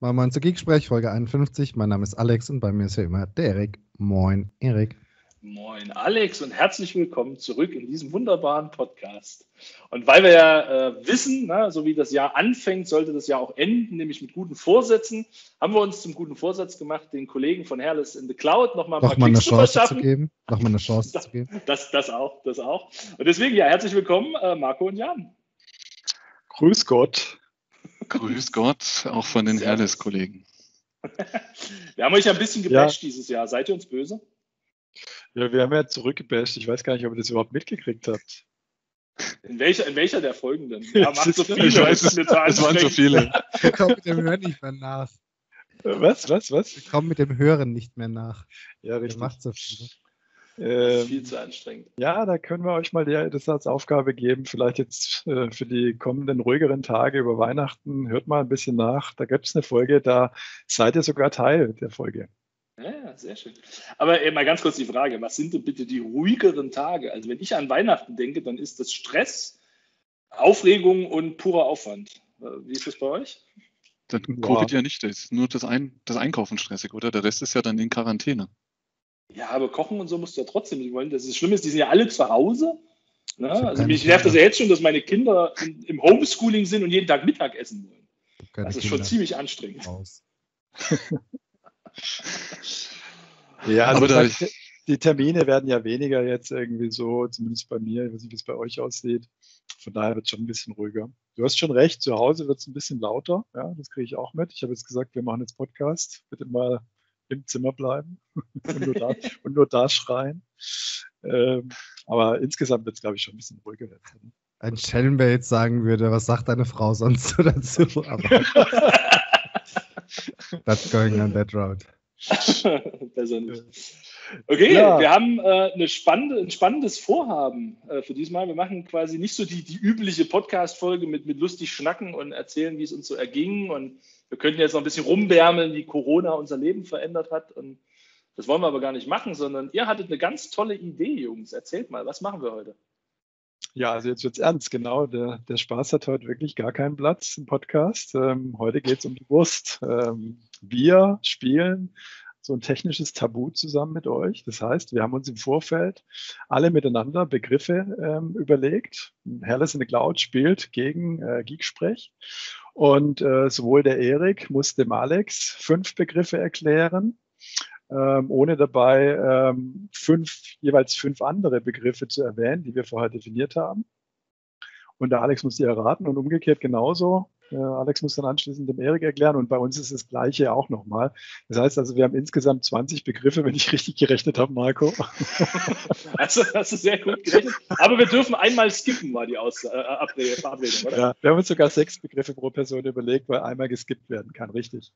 Mal mal zur Geeksprech, Folge 51. Mein Name ist Alex und bei mir ist ja immer der Erik. Moin, Erik. Moin, Alex und herzlich willkommen zurück in diesem wunderbaren Podcast. Und weil wir ja äh, wissen, na, so wie das Jahr anfängt, sollte das Jahr auch enden, nämlich mit guten Vorsätzen, haben wir uns zum guten Vorsatz gemacht, den Kollegen von Hairless in the Cloud nochmal noch mal eine Chance zu geben. Nochmal eine Chance das, zu geben. Das, das auch, das auch. Und deswegen ja, herzlich willkommen, äh, Marco und Jan. Grüß Gott. Grüß Gott, auch von den Hairless-Kollegen. wir haben euch ein bisschen gebasht ja. dieses Jahr. Seid ihr uns böse? Ja, wir haben ja zurückgebasht. Ich weiß gar nicht, ob ihr das überhaupt mitgekriegt habt. In welcher, in welcher der folgenden? Ja, macht so viele. Ich weiß, es, es waren so viele. Wir kommen mit dem Hören nicht mehr nach. Was, was, was? Wir kommen mit dem Hören nicht mehr nach. Ja, richtig. Macht so viele. Ähm, viel zu anstrengend. Ja, da können wir euch mal die, das als Aufgabe geben, vielleicht jetzt äh, für die kommenden ruhigeren Tage über Weihnachten. Hört mal ein bisschen nach. Da gibt es eine Folge, da seid ihr sogar Teil der Folge. Ja, sehr schön. Aber äh, mal ganz kurz die Frage, was sind denn bitte die ruhigeren Tage? Also wenn ich an Weihnachten denke, dann ist das Stress, Aufregung und purer Aufwand. Äh, wie ist das bei euch? Dann Covid ja nicht, das ist nur das, Ein das Einkaufen stressig, oder? Der Rest ist ja dann in Quarantäne. Ja, aber kochen und so musst du ja trotzdem nicht wollen. Das ist Schlimme ist, die sind ja alle zu Hause. Ne? Also mich nervt das ja jetzt schon, dass meine Kinder in, im Homeschooling sind und jeden Tag Mittag essen wollen. Das ist Kinder schon ziemlich anstrengend. ja, also aber da, die Termine werden ja weniger jetzt irgendwie so, zumindest bei mir, ich weiß nicht, wie es bei euch aussieht. Von daher wird es schon ein bisschen ruhiger. Du hast schon recht, zu Hause wird es ein bisschen lauter. Ja, das kriege ich auch mit. Ich habe jetzt gesagt, wir machen jetzt Podcast. Bitte mal im Zimmer bleiben und, nur da, und nur da schreien. Ähm, aber insgesamt wird es, glaube ich, schon ein bisschen ruhiger jetzt. Ne? Ein Schelm, wer jetzt sagen würde, was sagt deine Frau sonst so dazu? Aber that's going on that road. Besser nicht. Okay, ja. wir haben äh, eine spannende, ein spannendes Vorhaben äh, für diesmal. Wir machen quasi nicht so die, die übliche Podcast-Folge mit, mit lustig schnacken und erzählen, wie es uns so erging. Und wir könnten jetzt noch ein bisschen rumbärmeln, wie Corona unser Leben verändert hat. Und das wollen wir aber gar nicht machen, sondern ihr hattet eine ganz tolle Idee, Jungs. Erzählt mal, was machen wir heute? Ja, also jetzt wird es ernst, genau. Der, der Spaß hat heute wirklich gar keinen Platz im Podcast. Ähm, heute geht es um die Wurst. Ähm, wir spielen so ein technisches Tabu zusammen mit euch. Das heißt, wir haben uns im Vorfeld alle miteinander Begriffe ähm, überlegt. Herles in the Cloud spielt gegen äh, Geeksprech und äh, sowohl der Erik muss dem Alex fünf Begriffe erklären, ähm, ohne dabei ähm, fünf, jeweils fünf andere Begriffe zu erwähnen, die wir vorher definiert haben. Und der Alex muss die erraten und umgekehrt genauso. Äh, Alex muss dann anschließend dem Erik erklären und bei uns ist das Gleiche auch nochmal. Das heißt also, wir haben insgesamt 20 Begriffe, wenn ich richtig gerechnet habe, Marco. Also hast du sehr gut gerechnet. Aber wir dürfen einmal skippen, war die Aus äh, Verabredung, oder? Ja, wir haben uns sogar sechs Begriffe pro Person überlegt, weil einmal geskippt werden kann, richtig.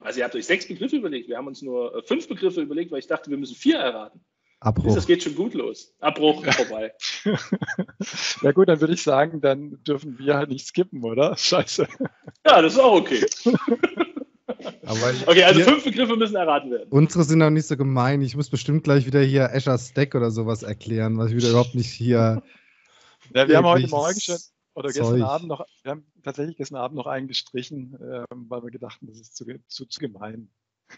Also ihr habt euch sechs Begriffe überlegt. Wir haben uns nur äh, fünf Begriffe überlegt, weil ich dachte, wir müssen vier erraten. Abbruch. Das geht schon gut los. Abbruch vorbei. Na gut, dann würde ich sagen, dann dürfen wir halt nicht skippen, oder? Scheiße. Ja, das ist auch okay. okay, also fünf Begriffe müssen erraten werden. Unsere sind auch nicht so gemein. Ich muss bestimmt gleich wieder hier Azure Stack oder sowas erklären, was ich wieder überhaupt nicht hier. Ja, wir haben heute Morgen schon, oder Zeug. gestern Abend noch, wir haben tatsächlich gestern Abend noch einen gestrichen, äh, weil wir gedachten, das ist zu, zu, zu gemein.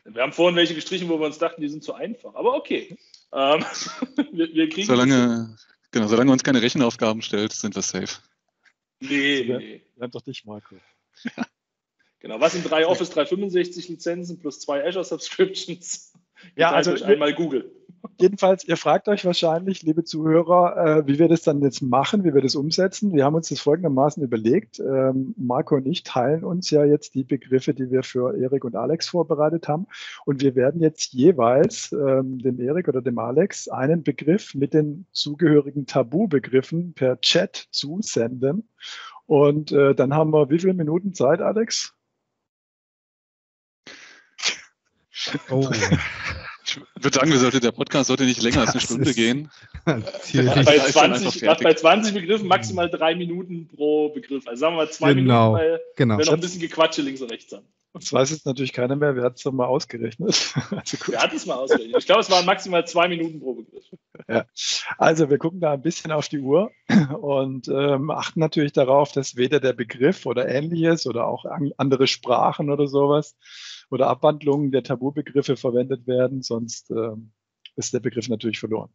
Wir haben vorhin welche gestrichen, wo wir uns dachten, die sind zu einfach. Aber okay. Ähm, wir, wir, kriegen solange, genau, solange uns keine Rechenaufgaben stellt, sind wir safe. Nee, nee. Bleib doch dich, Marco. Genau, was sind drei Office 365 Lizenzen plus zwei Azure Subscriptions? Ja, also einmal Google. Jedenfalls, ihr fragt euch wahrscheinlich, liebe Zuhörer, äh, wie wir das dann jetzt machen, wie wir das umsetzen. Wir haben uns das folgendermaßen überlegt. Ähm, Marco und ich teilen uns ja jetzt die Begriffe, die wir für Erik und Alex vorbereitet haben. Und wir werden jetzt jeweils ähm, dem Erik oder dem Alex einen Begriff mit den zugehörigen Tabubegriffen per Chat zusenden. Und äh, dann haben wir wie viele Minuten Zeit, Alex? Oh. Ich würde sagen, wir sollte, der Podcast sollte nicht länger als eine Stunde gehen. bei, 20, bei 20 Begriffen maximal drei Minuten pro Begriff. Also sagen wir mal zwei genau, Minuten, weil genau. wir noch ein bisschen Gequatsche links und rechts haben. Das weiß jetzt natürlich keiner mehr. Wer hat es mal ausgerechnet? Also Wer hat es mal ausgerechnet? Ich glaube, es waren maximal zwei Minuten pro Begriff. Ja. Also wir gucken da ein bisschen auf die Uhr und ähm, achten natürlich darauf, dass weder der Begriff oder ähnliches oder auch an, andere Sprachen oder sowas oder Abwandlungen der Tabubegriffe verwendet werden, sonst ähm, ist der Begriff natürlich verloren.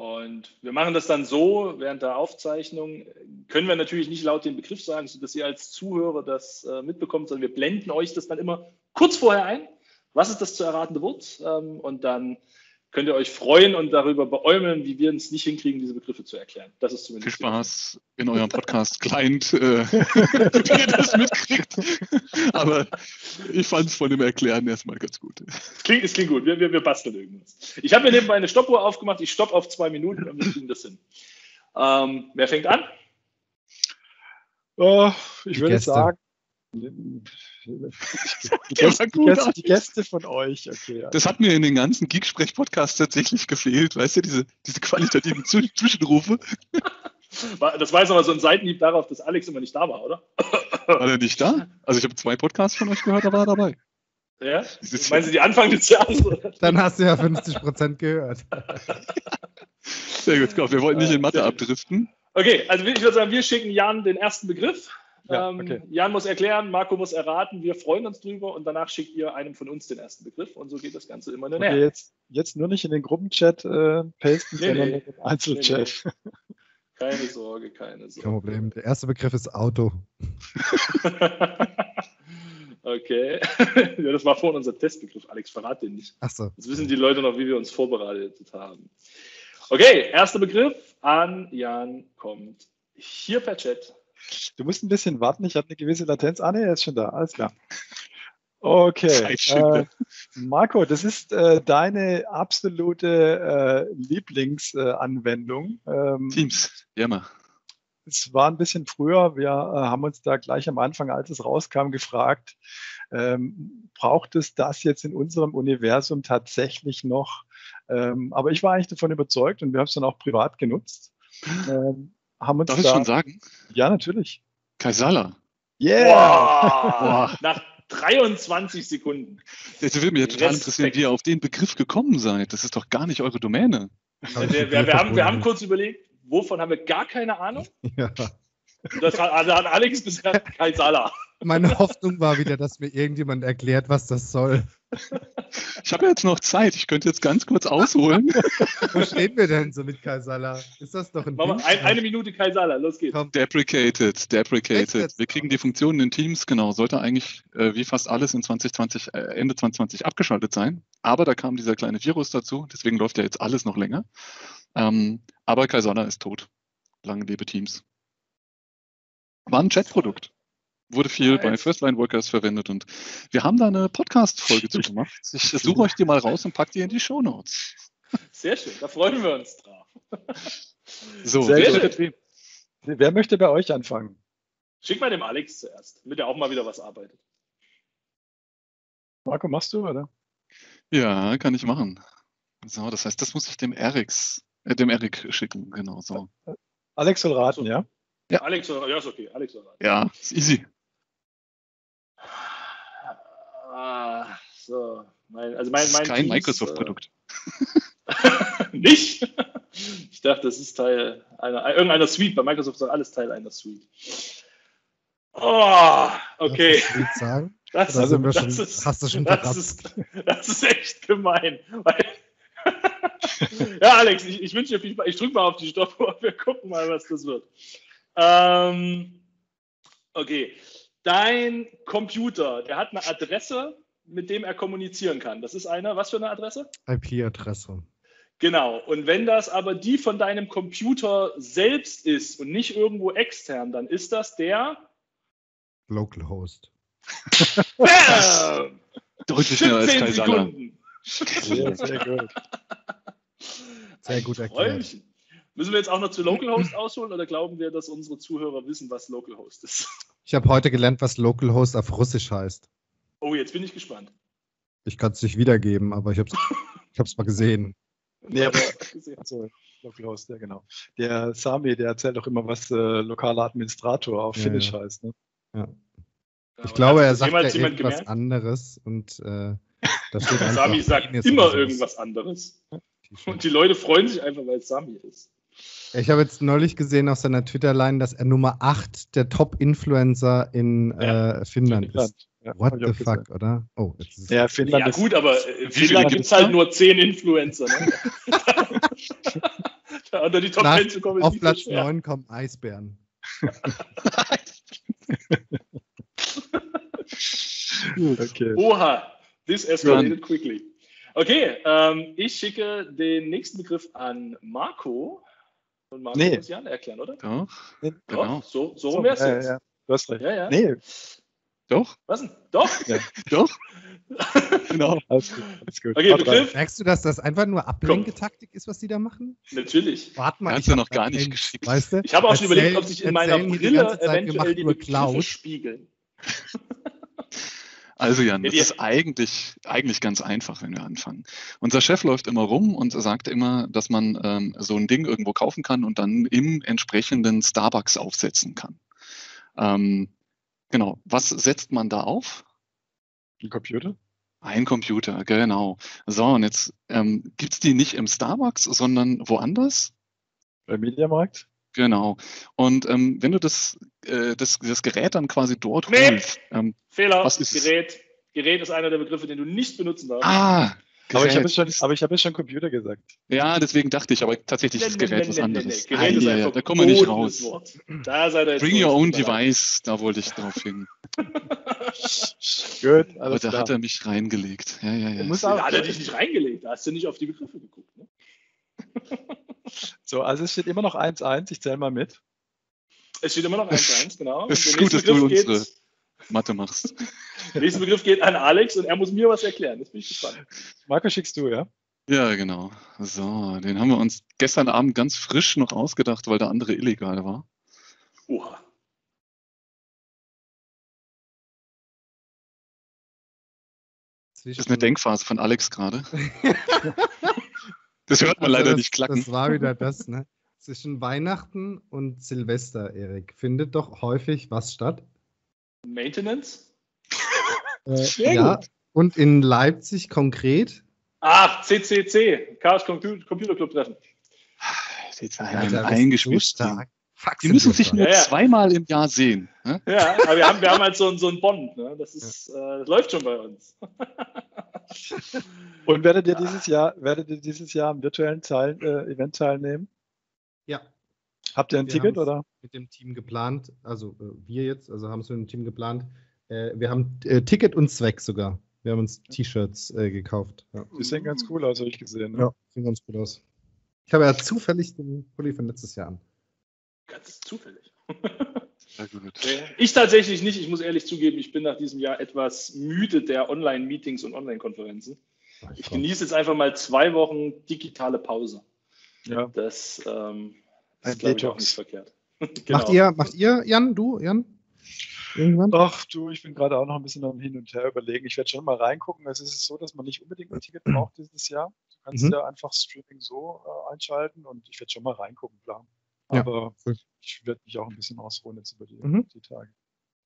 Und wir machen das dann so, während der Aufzeichnung können wir natürlich nicht laut den Begriff sagen, sodass ihr als Zuhörer das äh, mitbekommt, sondern wir blenden euch das dann immer kurz vorher ein. Was ist das zu erratende Wort? Ähm, und dann könnt ihr euch freuen und darüber beäumeln, wie wir es nicht hinkriegen, diese Begriffe zu erklären. Das ist zumindest. Viel Spaß in eurem Podcast-Client, äh, wie ihr das mitkriegt. Aber ich fand es von dem Erklären erstmal ganz gut. Es klingt, es klingt gut. Wir, wir, wir basteln irgendwas. Ich habe mir nebenbei eine Stoppuhr aufgemacht. Ich stoppe auf zwei Minuten und wir kriegen das hin. Ähm, wer fängt an? Oh, ich würde sagen, die Gäste, die, Gäste, die Gäste, von euch, okay. Das hat mir in den ganzen Geeksprech-Podcasts tatsächlich gefehlt, weißt du, diese, diese qualitativen Zwischenrufe. Das war jetzt aber so ein Seitenhieb darauf, dass Alex immer nicht da war, oder? War er nicht da? Also ich habe zwei Podcasts von euch gehört, da war er dabei. Ja? Meinen Sie die Anfang des Jahres? Dann hast du ja 50% gehört. Sehr gut, komm, wir wollten nicht in Mathe abdriften. Okay, also ich würde sagen, wir schicken Jan den ersten Begriff. Ja, ähm, okay. Jan muss erklären, Marco muss erraten, wir freuen uns drüber und danach schickt ihr einem von uns den ersten Begriff und so geht das Ganze immer näher. Okay, jetzt, jetzt nur nicht in den Gruppenchat äh, pasten, nee, sondern nee. im Einzelchat. Nee, nee. Keine Sorge, keine Sorge. Kein Problem. Der erste Begriff ist Auto. okay. ja, das war vorhin unser Testbegriff, Alex, verrat den nicht. Ach so. Jetzt wissen die Leute noch, wie wir uns vorbereitet haben. Okay, erster Begriff an Jan kommt hier per Chat. Du musst ein bisschen warten, ich habe eine gewisse Latenz. Ah, ne, er ist schon da, alles klar. Okay. Äh, Marco, das ist äh, deine absolute äh, Lieblingsanwendung. Ähm, Teams, ja mal. Es war ein bisschen früher. Wir äh, haben uns da gleich am Anfang, als es rauskam, gefragt, ähm, braucht es das jetzt in unserem Universum tatsächlich noch? Ähm, aber ich war eigentlich davon überzeugt und wir haben es dann auch privat genutzt. Ähm, haben uns Darf da, ich schon sagen? Ja, natürlich. Kaisala. Yeah! Wow. Nach 23 Sekunden. Jetzt würde mich ja total interessieren, wie ihr auf den Begriff gekommen seid. Das ist doch gar nicht eure Domäne. Wir, wir, wir, haben, wir haben kurz überlegt, wovon haben wir gar keine Ahnung? Ja. Das hat, also hat Alex gesagt, Kaisala. Meine Hoffnung war wieder, dass mir irgendjemand erklärt, was das soll. Ich habe jetzt noch Zeit. Ich könnte jetzt ganz kurz ausholen. Wo stehen wir denn so mit Kaisala? Ist das doch ein, ein Eine Minute Kaisala, los geht's. Komm. Deprecated, deprecated. Wir kriegen die Funktionen in Teams, genau. Sollte eigentlich äh, wie fast alles in 2020, äh, Ende 2020 abgeschaltet sein. Aber da kam dieser kleine Virus dazu. Deswegen läuft ja jetzt alles noch länger. Ähm, aber Kaisala ist tot. Lange lebe Teams. War ein Chatprodukt wurde viel bei Firstline Workers verwendet und wir haben da eine Podcast-Folge zu gemacht. Ich suche euch die mal raus und packe die in die Show Notes. Sehr schön, da freuen wir uns drauf. So, Sehr schön. Wer möchte bei euch anfangen? Schick mal dem Alex zuerst, damit er auch mal wieder was arbeitet. Marco, machst du, oder? Ja, kann ich machen. So, das heißt, das muss ich dem Eriks, äh, dem Erik schicken, genau so. Alex soll raten, so. ja? Ja. Alex, ja, ist okay. Alex soll raten. Ja, ist easy. Ah, so. Mein, also mein, das ist kein Microsoft-Produkt. Äh, nicht? Ich dachte, das ist Teil einer, irgendeiner Suite. Bei Microsoft ist alles Teil einer Suite. Oh, okay. Sagen? Das, also, das, schon, ist, hast du schon das ist, das ist echt gemein. ja, Alex, ich, ich wünsche dir viel Spaß. Ich drücke mal auf die Stoppuhr. Wir gucken mal, was das wird. Ähm, okay dein Computer, der hat eine Adresse, mit dem er kommunizieren kann. Das ist eine, was für eine Adresse? IP-Adresse. Genau. Und wenn das aber die von deinem Computer selbst ist und nicht irgendwo extern, dann ist das der Localhost. Bam! Deutlich schneller als Kaisala. Sehr, sehr gut. Sehr gut erklärt. Müssen wir jetzt auch noch zu Localhost ausholen oder glauben wir, dass unsere Zuhörer wissen, was Localhost ist? Ich habe heute gelernt, was Localhost auf Russisch heißt. Oh, jetzt bin ich gespannt. Ich kann es nicht wiedergeben, aber ich habe es mal gesehen. Nee, aber also, Localhost, ja genau. Der Sami, der erzählt auch immer, was äh, lokaler Administrator auf ja, Finnisch ja. heißt. Ne? Ja. Ich glaube, er sagt ja irgendwas gemerkt? anderes und äh, da steht Sami sagt immer irgendwas anderes. Und die Leute freuen sich einfach, weil es Sami ist. Ich habe jetzt neulich gesehen auf seiner Twitter-Line, dass er Nummer 8 der Top-Influencer in ja, äh, Finnland ist. Ja, What the fuck, gesehen. oder? Oh, jetzt ist ja, Finnland ja gut, aber in Finnland gibt es halt nur 10 Influencer. Ne? da unter die Top 10 zu kommen. Auf Platz so 9 kommen Eisbären. okay. Oha, this escalated quickly. Okay, ähm, ich schicke den nächsten Begriff an Marco. Und Marco nee. muss Jan erklären, oder? Doch, nee. genau. So, so rum wär's jetzt. Ja, ja. Du hast recht. Ja, ja. Nee. Doch. Was denn? Doch? Ja. Doch. genau. Alles gut. Alles gut. Okay, Begriff. Merkst du, dass das einfach nur Ablenketaktik ist, was die da machen? Natürlich. Warte mal. Hast du noch gar nicht geschickt. Weißt du? Ich habe auch schon überlegt, ob sich in meiner Brille die eventuell die Begriffe spiegeln. Also Jan, das ist eigentlich, eigentlich ganz einfach, wenn wir anfangen. Unser Chef läuft immer rum und sagt immer, dass man ähm, so ein Ding irgendwo kaufen kann und dann im entsprechenden Starbucks aufsetzen kann. Ähm, genau. Was setzt man da auf? Ein Computer? Ein Computer, genau. So, und jetzt ähm, gibt es die nicht im Starbucks, sondern woanders? Beim Mediamarkt? Genau. Und ähm, wenn du das, äh, das, das Gerät dann quasi dort nee. holst. Ähm, Fehler, was ist Gerät. Gerät ist einer der Begriffe, den du nicht benutzen darfst. Ah, aber ich habe jetzt, schon, aber ich hab jetzt schon Computer gesagt. Ja, deswegen dachte ich, aber tatsächlich ist das Gerät was anderes. Nee, Gerät ah, ja, da kommen wir nicht raus. Da seid ihr jetzt Bring your own device, da wollte ich drauf hin. Gut, aber da klar. hat er mich reingelegt. Ja, ja, ja. Muss da hat er dich nicht reingelegt, da hast du nicht auf die Begriffe geguckt. Ne? so, also es steht immer noch 1-1, ich zähle mal mit. Es steht immer noch 1-1, genau. Es ist gut, dass du unsere Mathe machst. Der nächste Begriff geht an Alex und er muss mir was erklären. Jetzt bin ich gespannt. Marco schickst du, ja? Ja, genau. So, den haben wir uns gestern Abend ganz frisch noch ausgedacht, weil der andere illegal war. Oha. Das ist eine Denkphase von Alex gerade. das hört man also leider das, nicht klacken. Das war wieder das, ne? Zwischen Weihnachten und Silvester, Erik, findet doch häufig was statt? Maintenance? Äh, ja, und in Leipzig konkret? Ach, CCC, Chaos Computer Club Treffen. Jetzt eingespielt. So die müssen sich nur ja, ja. zweimal im Jahr sehen. Ne? Ja, aber wir haben, wir haben halt so, so einen Bond. Ne? Das, ist, ja. äh, das läuft schon bei uns. Und werdet ihr dieses Jahr, werdet ihr dieses Jahr am virtuellen Teil, äh, Event teilnehmen? Ja. Habt ihr ein wir Ticket oder? Mit dem Team geplant, also äh, wir jetzt, also haben es mit dem Team geplant. Äh, wir haben äh, Ticket und Zweck sogar. Wir haben uns T-Shirts äh, gekauft. Ja. Die sehen ganz cool aus, habe ich gesehen. Ne? Ja, sehen ganz cool aus. Ich habe ja zufällig den Pulli von letztes Jahr an. Ganz zufällig. ich tatsächlich nicht. Ich muss ehrlich zugeben, ich bin nach diesem Jahr etwas müde der Online-Meetings und Online-Konferenzen. Ich genieße jetzt einfach mal zwei Wochen digitale Pause. Ja. Das ähm, ist, glaube ich, auch nicht verkehrt. genau. Macht ihr, macht ihr, Jan, du, Jan? Irgendwann? Ach du, ich bin gerade auch noch ein bisschen am Hin und Her überlegen. Ich werde schon mal reingucken. Es ist so, dass man nicht unbedingt ein Ticket braucht dieses Jahr. Du kannst mhm. ja einfach Streaming so äh, einschalten und ich werde schon mal reingucken, klar. Aber ja, ich werde mich auch ein bisschen ausruhen jetzt über die, mhm. die Tage.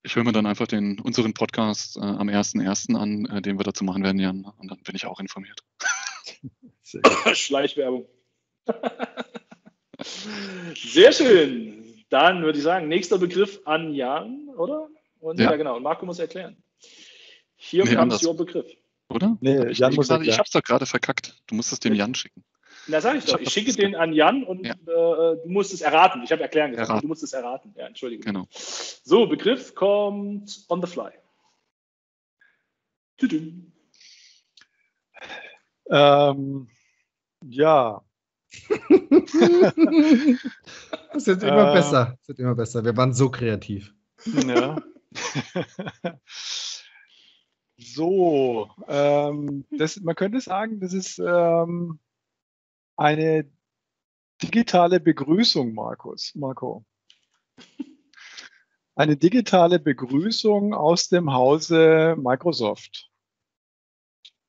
Ich höre mir dann einfach den, unseren Podcast äh, am 1.1. an, äh, den wir dazu machen werden, Jan. Und dann bin ich auch informiert. Schleichwerbung. Sehr schön. Dann würde ich sagen, nächster Begriff an Jan, oder? Und ja, ja genau. Und Marco muss erklären. Hier nee, kommt Ihr Begriff. Oder? Nee, ich, Jan ich, muss ich, ich habe es doch gerade verkackt. Du musst es dem Jan schicken. Na, sag ich doch. Ich, ich schicke den an Jan und ja. äh, du musst es erraten. Ich habe erklären gesagt. Erraten. Du musst es erraten. Ja, Entschuldigung. Genau. So, Begriff kommt on the fly. Ähm, ja. Es wird immer äh, besser. Es wird immer besser. Wir waren so kreativ. Ja. so, ähm, das, man könnte sagen, das ist ähm, eine digitale Begrüßung, Markus, Marco. Eine digitale Begrüßung aus dem Hause Microsoft.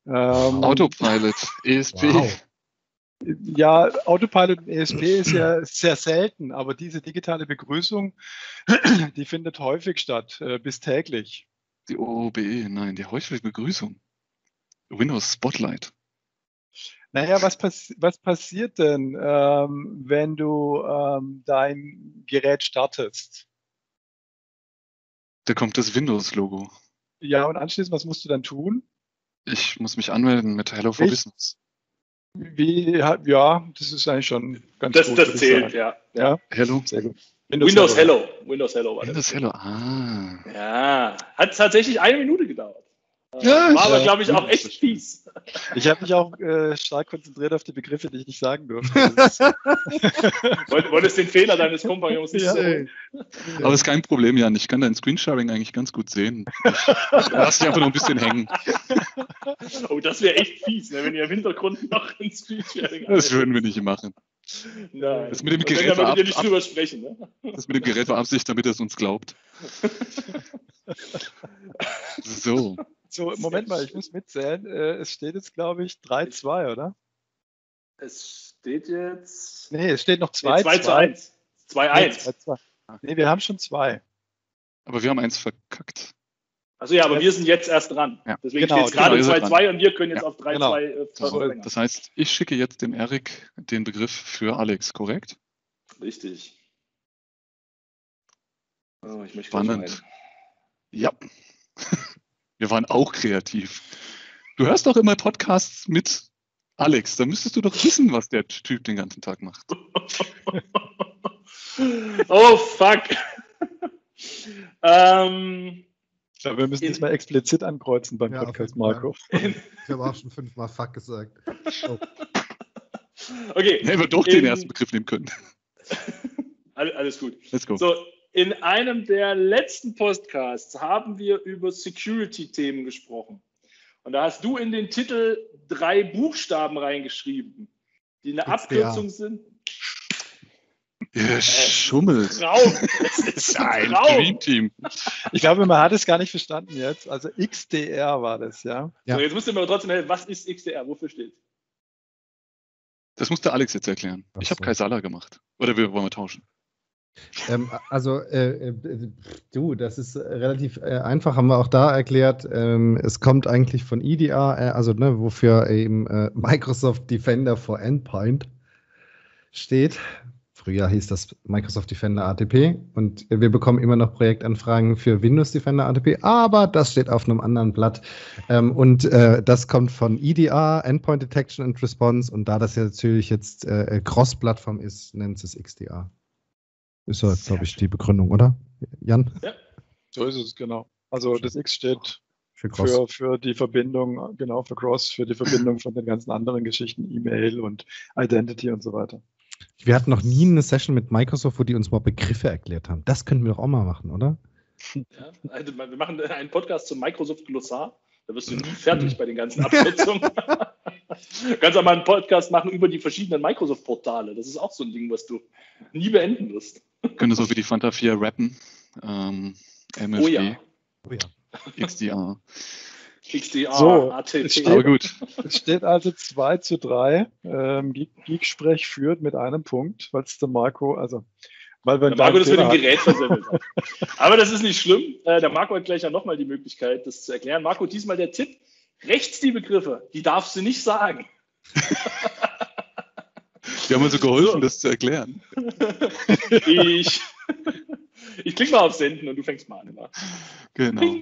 Ähm, Autopilot, ESP. Wow. Ja, Autopilot und ESP ist ja sehr selten, aber diese digitale Begrüßung, die findet häufig statt, äh, bis täglich. Die OOBE, nein, die häufige Begrüßung. Windows Spotlight. Naja, was, pass was passiert denn, ähm, wenn du ähm, dein Gerät startest? Da kommt das Windows-Logo. Ja, und anschließend, was musst du dann tun? Ich muss mich anmelden mit Hello for ich? Business. Wie, ja, das ist eigentlich schon ganz das, gut. Das zählt, ja. Ja, Hello. Sehr gut. Windows, Windows Hello. Hello. Windows Hello war Windows das. Hello, ah. Ja, hat tatsächlich eine Minute gedauert. Ja, war aber, glaube ich, auch echt fies. Ich habe mich auch äh, stark konzentriert auf die Begriffe, die ich nicht sagen durfte. Wolltest den Fehler deines Kompagnons nicht ja. sehen. Aber ist kein Problem, Jan. Ich kann dein Screensharing eigentlich ganz gut sehen. Ich lass dich einfach noch ein bisschen hängen. Oh, das wäre echt fies, ne, wenn ihr im Hintergrund noch ein Screensharing Das würden wir nicht machen. Nein. Das mit dem Gerät war, nicht drüber sprechen, ne? Das mit dem Gerät war Absicht, damit er es uns glaubt. so. So, Moment mal, ich muss mitzählen. Äh, es steht jetzt, glaube ich, 3-2, oder? Es steht jetzt. Nee, es steht noch 2 2 zu 1. 2-1. Nee, wir haben schon zwei. Aber wir haben eins verkackt. Also ja, aber wir sind jetzt erst dran. Ja. Deswegen genau, steht es gerade 2-2 genau, und wir können jetzt ja. auf 3-2 genau. äh, so, Das heißt, ich schicke jetzt dem Erik den Begriff für Alex, korrekt? Richtig. Oh, ich möchte Spannend. Ja. Wir waren auch kreativ. Du hörst doch immer Podcasts mit Alex. Da müsstest du doch wissen, was der Typ den ganzen Tag macht. oh, fuck. ähm, ich glaube, wir müssen das mal explizit ankreuzen beim ja, Podcast, Marco. Ich habe auch schon fünfmal Fuck gesagt. Oh. Okay. Hätten wir doch in, den ersten Begriff nehmen können. Alles gut. Let's go. So, in einem der letzten Podcasts haben wir über Security-Themen gesprochen. Und da hast du in den Titel drei Buchstaben reingeschrieben, die eine Abkürzung sind. Ihr schummelt. Traum. Das ist ein Dream Team. Ich glaube, man hat es gar nicht verstanden jetzt. Also XDR war das, ja. ja. So, jetzt musst du mir trotzdem helfen. Was ist XDR? Wofür steht Das musste Alex jetzt erklären. ich habe. Kaisala gemacht. Oder wir wollen wir tauschen? Ähm, also, äh, äh, du, das ist relativ äh, einfach, haben wir auch da erklärt. Ähm, es kommt eigentlich von EDR, äh, also ne, wofür eben äh, Microsoft Defender for Endpoint steht. Früher hieß das Microsoft Defender ATP und wir bekommen immer noch Projektanfragen für Windows Defender ATP, aber das steht auf einem anderen Blatt. Ähm, und äh, das kommt von EDR, Endpoint Detection and Response, und da das ja natürlich jetzt Cross-Plattform ist, nennt es XDR. Ist ja, glaube ich, die Begründung, oder? Jan? Ja. So ist es, genau. Also das X steht für, für, für, die Verbindung, genau, für Cross, für die Verbindung von den ganzen anderen Geschichten, E-Mail und Identity und so weiter. Wir hatten noch nie eine Session mit Microsoft, wo die uns mal Begriffe erklärt haben. Das könnten wir doch auch mal machen, oder? Ja, also wir machen einen Podcast zum Microsoft Glossar. Da wirst du nie fertig bei den ganzen Abkürzungen. Du kannst auch mal einen Podcast machen über die verschiedenen Microsoft-Portale. Das ist auch so ein Ding, was du nie beenden wirst. Könnte so wie die Fanta 4 rappen. Ähm, MFG. Oh ja. Oh ja. XDR. XDR, so, ATP. Steht, Aber gut. Es steht also 2 zu 3. Ähm, Geeksprech führt mit einem Punkt, weil es der Marco, also weil wir der Marco das mit dem Gerät versemmelt hat. Aber das ist nicht schlimm. Äh, der Marco hat gleich ja nochmal die Möglichkeit, das zu erklären. Marco, diesmal der Tipp. Rechts die Begriffe, die darfst du nicht sagen. Wir haben uns so geholfen, so. das zu erklären. Ich, ich klicke mal auf Senden und du fängst mal an. Genau.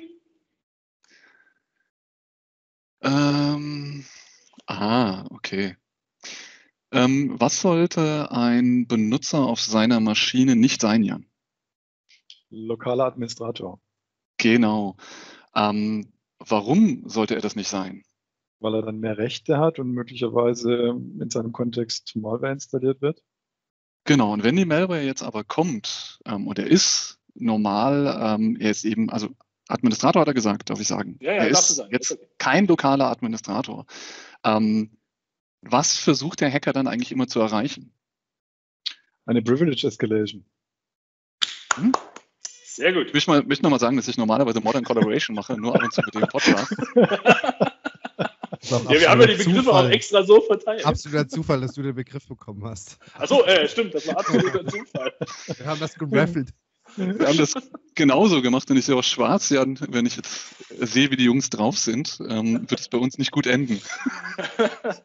Ähm, ah, okay. Ähm, was sollte ein Benutzer auf seiner Maschine nicht sein, Jan? Lokaler Administrator. Genau. Ähm, Warum sollte er das nicht sein? Weil er dann mehr Rechte hat und möglicherweise in seinem Kontext Malware installiert wird. Genau, und wenn die Malware jetzt aber kommt ähm, und er ist normal, ähm, er ist eben, also Administrator hat er gesagt, darf ich sagen. Ja, ja, er ist sagen. jetzt okay. kein lokaler Administrator. Ähm, was versucht der Hacker dann eigentlich immer zu erreichen? Eine Privilege Escalation. Hm? Sehr gut. Ich möchte, mal, möchte noch mal sagen, dass ich normalerweise Modern Collaboration mache, nur ab und zu mit dem Podcast. Ja, wir haben ja die Begriffe Zufall. auch extra so verteilt. Absoluter Zufall, dass du den Begriff bekommen hast. Achso, äh, stimmt, das war absoluter Zufall. Wir haben das geraffelt. Wir haben das genauso gemacht und ich sehe auch schwarz. Ja, wenn ich jetzt sehe, wie die Jungs drauf sind, ähm, wird es bei uns nicht gut enden.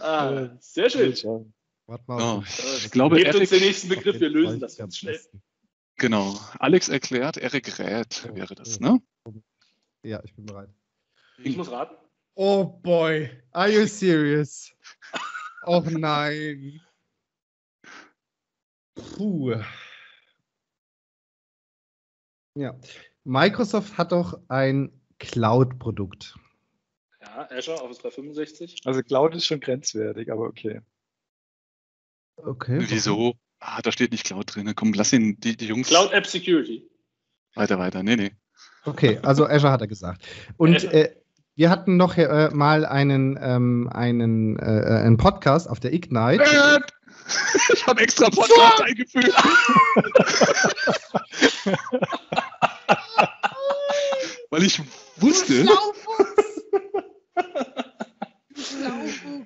ah, sehr schön. Warte mal. Oh, ich glaube, Gebt uns den nächsten Begriff, wir lösen das ganz schnell. Genau. Alex erklärt, Erik rät, wäre das, ne? Ja, ich bin bereit. Ich muss raten. Oh boy, are you serious? oh nein. Puh. Ja. Microsoft hat doch ein Cloud-Produkt. Ja, Azure Office 365. Also Cloud ist schon grenzwertig, aber okay. Okay. Wieso? Ah, da steht nicht Cloud drin. Komm, lass ihn, die, die Jungs. Cloud App Security. Weiter, weiter. Nee, nee. Okay, also Azure hat er gesagt. Und äh, wir hatten noch äh, mal einen, ähm, einen, äh, äh einen Podcast auf der Ignite. Ich habe extra Podcast eingefügt. Weil ich wusste.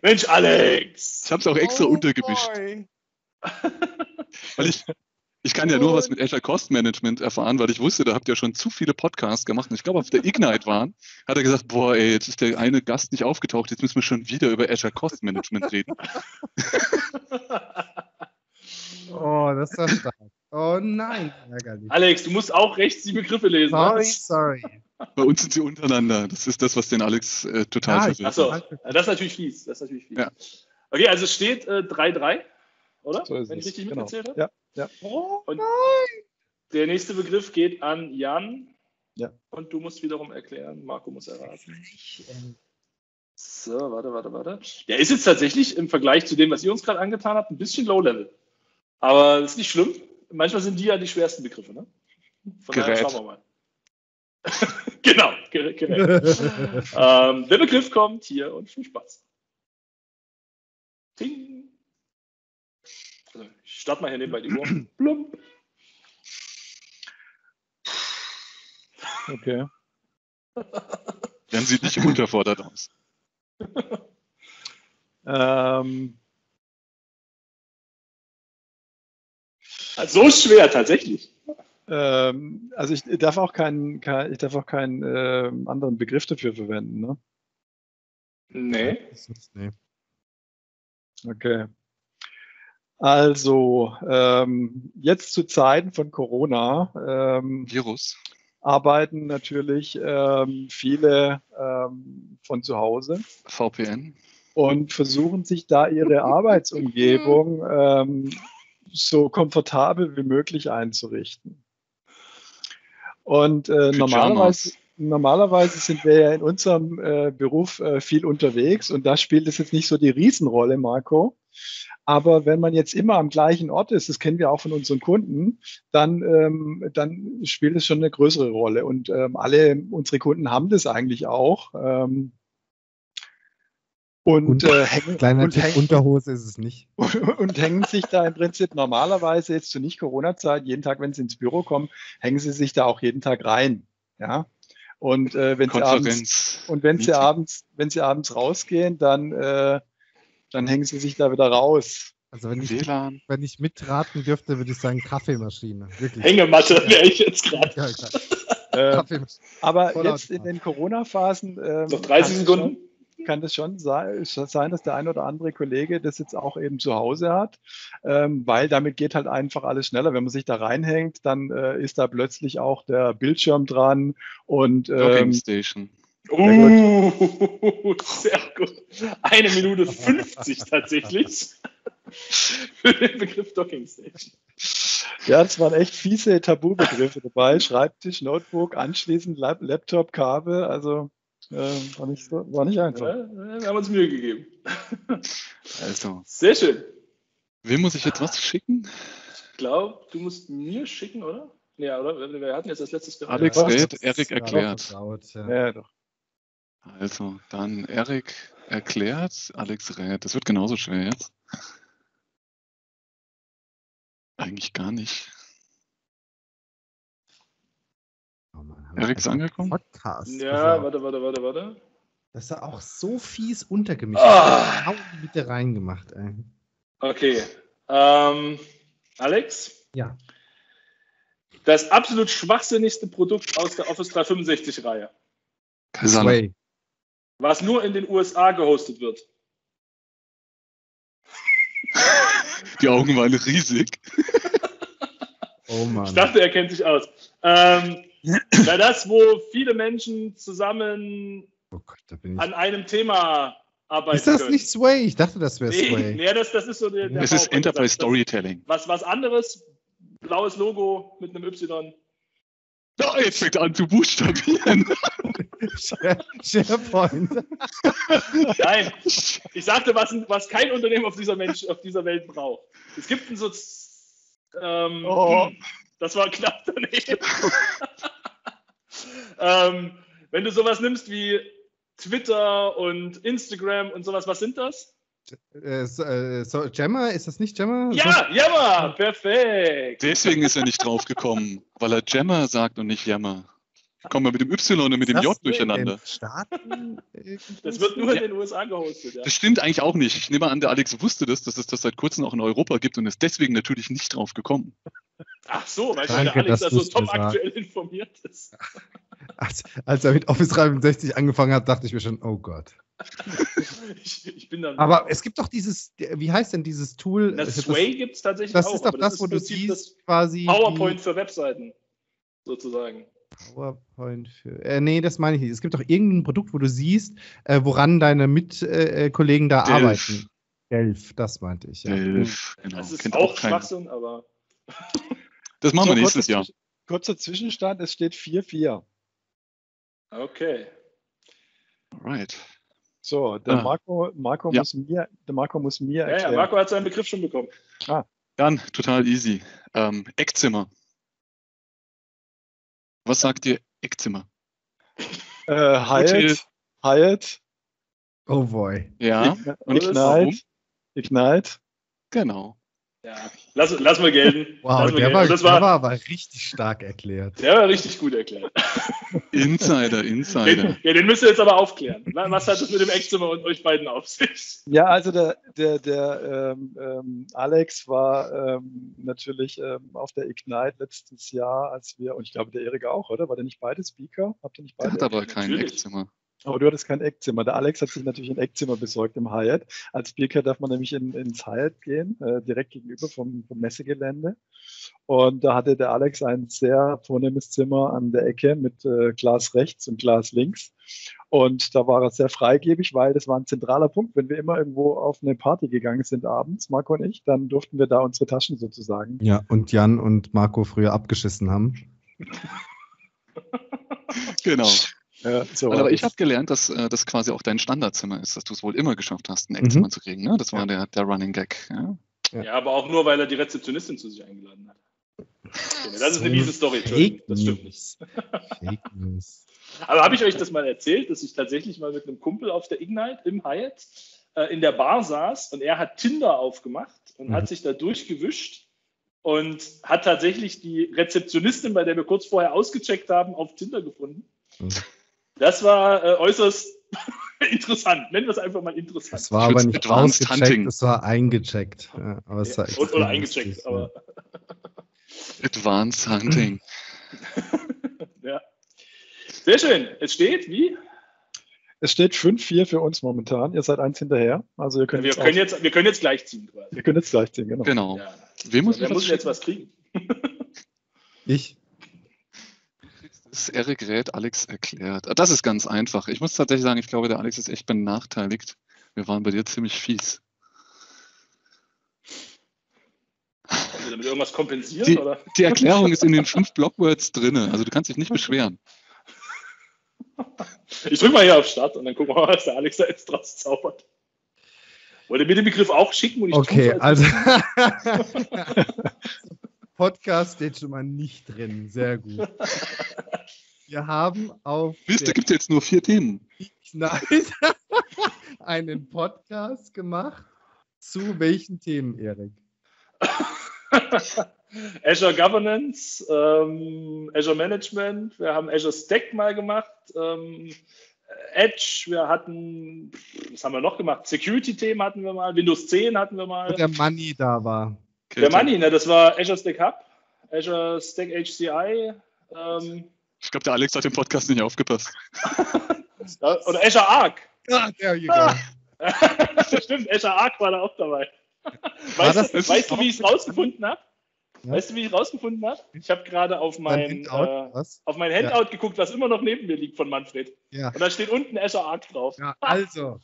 Mensch, Alex! Ich habe es auch extra oh untergemischt. Weil ich, ich kann ja nur was mit Azure Cost Management erfahren, weil ich wusste, da habt ihr schon zu viele Podcasts gemacht. Und ich glaube, auf der Ignite waren, hat er gesagt, boah, ey, jetzt ist der eine Gast nicht aufgetaucht, jetzt müssen wir schon wieder über Azure Cost Management reden. oh, das ist ja stark. Oh nein, ärgerlich. Alex, du musst auch rechts die Begriffe lesen. Sorry, was? sorry. Bei uns sind sie untereinander. Das ist das, was den Alex äh, total ja, verwirrt. Achso, das ist natürlich fies. Das ist natürlich fies. Ja. Okay, also es steht 3-3, äh, oder? So Wenn ich richtig genau. mitgezählt habe? Ja. Ja. Oh, und nein. Der nächste Begriff geht an Jan. Ja. Und du musst wiederum erklären. Marco muss erraten. So, warte, warte, warte. Der ist jetzt tatsächlich im Vergleich zu dem, was ihr uns gerade angetan habt, ein bisschen low-level. Aber das ist nicht schlimm. Manchmal sind die ja die schwersten Begriffe. Ne? Von Gerät. daher schauen wir mal. genau, Gerät. ähm, der Begriff kommt hier und viel Spaß. Ding. Also ich starte mal hier nebenbei die Uhr. Plump. Okay. Jan sieht nicht unterfordert aus. ähm. Also so schwer tatsächlich. Ähm, also ich darf auch keinen, kein, ich darf auch keinen äh, anderen Begriff dafür verwenden, ne? Nee. nee. Okay. Also, ähm, jetzt zu Zeiten von Corona ähm, Virus. arbeiten natürlich ähm, viele ähm, von zu Hause. VPN. Und versuchen sich da ihre Arbeitsumgebung ähm, so komfortabel wie möglich einzurichten. Und äh, normalerweise, normalerweise sind wir ja in unserem äh, Beruf äh, viel unterwegs und da spielt es jetzt nicht so die Riesenrolle, Marco. Aber wenn man jetzt immer am gleichen Ort ist, das kennen wir auch von unseren Kunden, dann, ähm, dann spielt es schon eine größere Rolle. Und ähm, alle unsere Kunden haben das eigentlich auch. Ähm, und, und äh, hängen, kleiner und hängen, Unterhose ist es nicht. Und, und, hängen sich da im Prinzip normalerweise jetzt zu Nicht-Corona-Zeit, jeden Tag, wenn sie ins Büro kommen, hängen sie sich da auch jeden Tag rein. Ja. Und äh, wenn sie abends und wenn sie abends, wenn sie abends rausgehen, dann äh, dann hängen sie sich da wieder raus. Also wenn ich, WLAN. wenn ich mitraten dürfte, würde ich sagen Kaffeemaschine. Wirklich. Hängematte wäre ich jetzt gerade. Ja, äh, aber Voll jetzt in den Corona-Phasen ähm, noch 30 Sekunden. Kann das schon sein, dass der ein oder andere Kollege das jetzt auch eben zu Hause hat, ähm, weil damit geht halt einfach alles schneller. Wenn man sich da reinhängt, dann äh, ist da plötzlich auch der Bildschirm dran und ähm, Station. Uh, sehr gut. Eine Minute 50 tatsächlich für den Begriff Docking Station. Ja, es waren echt fiese Tabubegriffe dabei. Schreibtisch, Notebook, anschließend Laptop, Kabel. Also äh, war, nicht so, war nicht einfach. Ja, wir haben uns Mühe gegeben. Also. Sehr schön. Wem muss ich jetzt was schicken? Ich glaube, du musst mir schicken, oder? Ja, oder? Wir hatten jetzt als letztes gehört. Alex Red, Erik erklärt. Ja, ja, doch. Also, dann Erik erklärt, Alex rät. Das wird genauso schwer jetzt. Eigentlich gar nicht. Erik ist angekommen? Podcast ja, warte, warte, warte, warte. Das ist ja auch so fies untergemischt. Oh. bitte reingemacht, ey. Okay. Ähm, Alex? Ja. Das absolut schwachsinnigste Produkt aus der Office 365-Reihe. Sway. Was nur in den USA gehostet wird. Die Augen waren riesig. Oh Mann. Ich dachte, er kennt sich aus. Ähm, ja, das, wo viele Menschen zusammen oh Gott, an einem Thema arbeiten. Ist das können. nicht Sway? Ich dachte, das wäre nee, Sway. Nee, das, das ist so der. der das ist Enterprise Storytelling. Was, was anderes, blaues Logo mit einem Y. Oh, jetzt fängt er an zu buchstabieren. SharePoint. Nein, ich sagte, was, was kein Unternehmen auf dieser, Mensch, auf dieser Welt braucht. Es gibt ein so. Ähm, oh. Das war knapp daneben. ähm, wenn du sowas nimmst wie Twitter und Instagram und sowas, was sind das? Äh, so, äh, so, Jammer, ist das nicht Jammer? Ja, Jammer, perfekt. Deswegen ist er nicht draufgekommen, weil er Jammer sagt und nicht Jammer. Kommen wir mit dem Y und mit dem J durcheinander. Staaten? das wird nur in den USA gehostet. Ja. Das stimmt eigentlich auch nicht. Ich nehme an, der Alex wusste das, dass es das seit kurzem auch in Europa gibt und ist deswegen natürlich nicht drauf gekommen. Ach so, weil der Alex da so top aktuell informiert ist. Als, als er mit Office 365 angefangen hat, dachte ich mir schon, oh Gott. ich, ich aber es gibt doch dieses, wie heißt denn dieses Tool? Das Sway gibt es tatsächlich das auch. Ist doch das, das wo du siehst, quasi. PowerPoint für Webseiten, sozusagen. PowerPoint für. Äh, nee, das meine ich nicht. Es gibt doch irgendein Produkt, wo du siehst, äh, woran deine Mitkollegen äh, da Delf. arbeiten. Delf, das meinte ich. Ja. Delf, genau. Das ist Kennt auch Schwachsinn, aber. das machen so, wir nächstes Jahr. Kurzer Zwischenstand: Es steht 4-4. Okay. Alright. So, der ah. Marco, Marco, ja. muss mir, der Marco muss mir erklären. Ja, ja, Marco hat seinen Begriff schon bekommen. Ah. Dann, total easy. Ähm, Eckzimmer. Was sagt ihr Eckzimmer? Äh, Hyatt. Hyatt. Oh boy. Ja. Und Ignite. Ignite. Genau. Ja, lass, lass mal gelten. Wow, der, war, das war, der war aber richtig stark erklärt. Der war richtig gut erklärt. Insider, Insider. Den, ja, den müsst ihr jetzt aber aufklären. Was hat das mit dem Eckzimmer und euch beiden auf sich? Ja, also der, der, der ähm, ähm, Alex war ähm, natürlich ähm, auf der Ignite letztes Jahr, als wir, und ich glaube der Erik auch, oder? War der nicht beide Speaker? Habt ihr nicht beide? Der hat aber kein natürlich. Eckzimmer. Aber du hattest kein Eckzimmer. Der Alex hat sich natürlich ein Eckzimmer besorgt im Hyatt. Als Speaker darf man nämlich in, ins Hyatt gehen, äh, direkt gegenüber vom, vom Messegelände. Und da hatte der Alex ein sehr vornehmes Zimmer an der Ecke mit äh, Glas rechts und Glas links. Und da war er sehr freigebig, weil das war ein zentraler Punkt. Wenn wir immer irgendwo auf eine Party gegangen sind abends, Marco und ich, dann durften wir da unsere Taschen sozusagen. Ja, und Jan und Marco früher abgeschissen haben. genau. Ja, so aber ich habe gelernt, dass äh, das quasi auch dein Standardzimmer ist, dass du es wohl immer geschafft hast, ein Eckzimmer mhm. zu kriegen. Ne? Das war ja. der, der Running Gag. Ja? Ja. ja? aber auch nur, weil er die Rezeptionistin zu sich eingeladen hat. Das ist eine miese Story. Fake das stimmt nicht. Fake News. Aber habe ich euch das mal erzählt, dass ich tatsächlich mal mit einem Kumpel auf der Ignite im Hyatt äh, in der Bar saß und er hat Tinder aufgemacht und mhm. hat sich da durchgewischt und hat tatsächlich die Rezeptionistin, bei der wir kurz vorher ausgecheckt haben, auf Tinder gefunden. Das war äh, äußerst interessant. Nennen wir es einfach mal interessant. Das war aber nicht ausgecheckt, es war eingecheckt. Ja, aber es war oder, oder eingecheckt, aber. Advanced Hunting. ja. Sehr schön. Es steht wie? Es steht 5-4 für uns momentan. Ihr seid eins hinterher. Also ihr könnt wir, können jetzt, wir können jetzt gleich ziehen. Quasi. Wir können jetzt gleich ziehen, genau. Genau. Ja. Wem muss, Wer muss jetzt was kriegen? ich das R-Gerät Alex erklärt. Das ist ganz einfach. Ich muss tatsächlich sagen, ich glaube, der Alex ist echt benachteiligt. Wir waren bei dir ziemlich fies. Kannst du damit irgendwas kompensieren? Die, oder? die Erklärung ist in den fünf Blockwords drin. Also du kannst dich nicht beschweren. Ich drücke mal hier auf Start und dann gucken wir mal, was der Alex da jetzt draus zaubert. Wollt ihr mir den Begriff auch schicken? okay, also. Podcast steht schon mal nicht drin. Sehr gut. Wir haben auf. Wisst, da gibt es jetzt nur vier Themen. einen Podcast gemacht. Zu welchen Themen, Erik? Azure Governance, ähm, Azure Management, wir haben Azure Stack mal gemacht, ähm, Edge, wir hatten, was haben wir noch gemacht? Security-Themen hatten wir mal, Windows 10 hatten wir mal. Wo der Money da war. Der Money, ne, das war Azure Stack Hub. Azure Stack HCI. Ähm, ich glaube, der Alex hat im Podcast nicht aufgepasst. Oder Azure Arc. Ah, there you go. Stimmt, Azure Arc war da auch dabei. Weißt, du, weißt du, wie ich es rausgefunden habe? Ja. Weißt du, wie ich rausgefunden habe? Ich habe gerade auf mein, äh, auf mein Handout ja. geguckt, was immer noch neben mir liegt von Manfred. Ja. Und da steht unten Azure Arc drauf. Ja, also.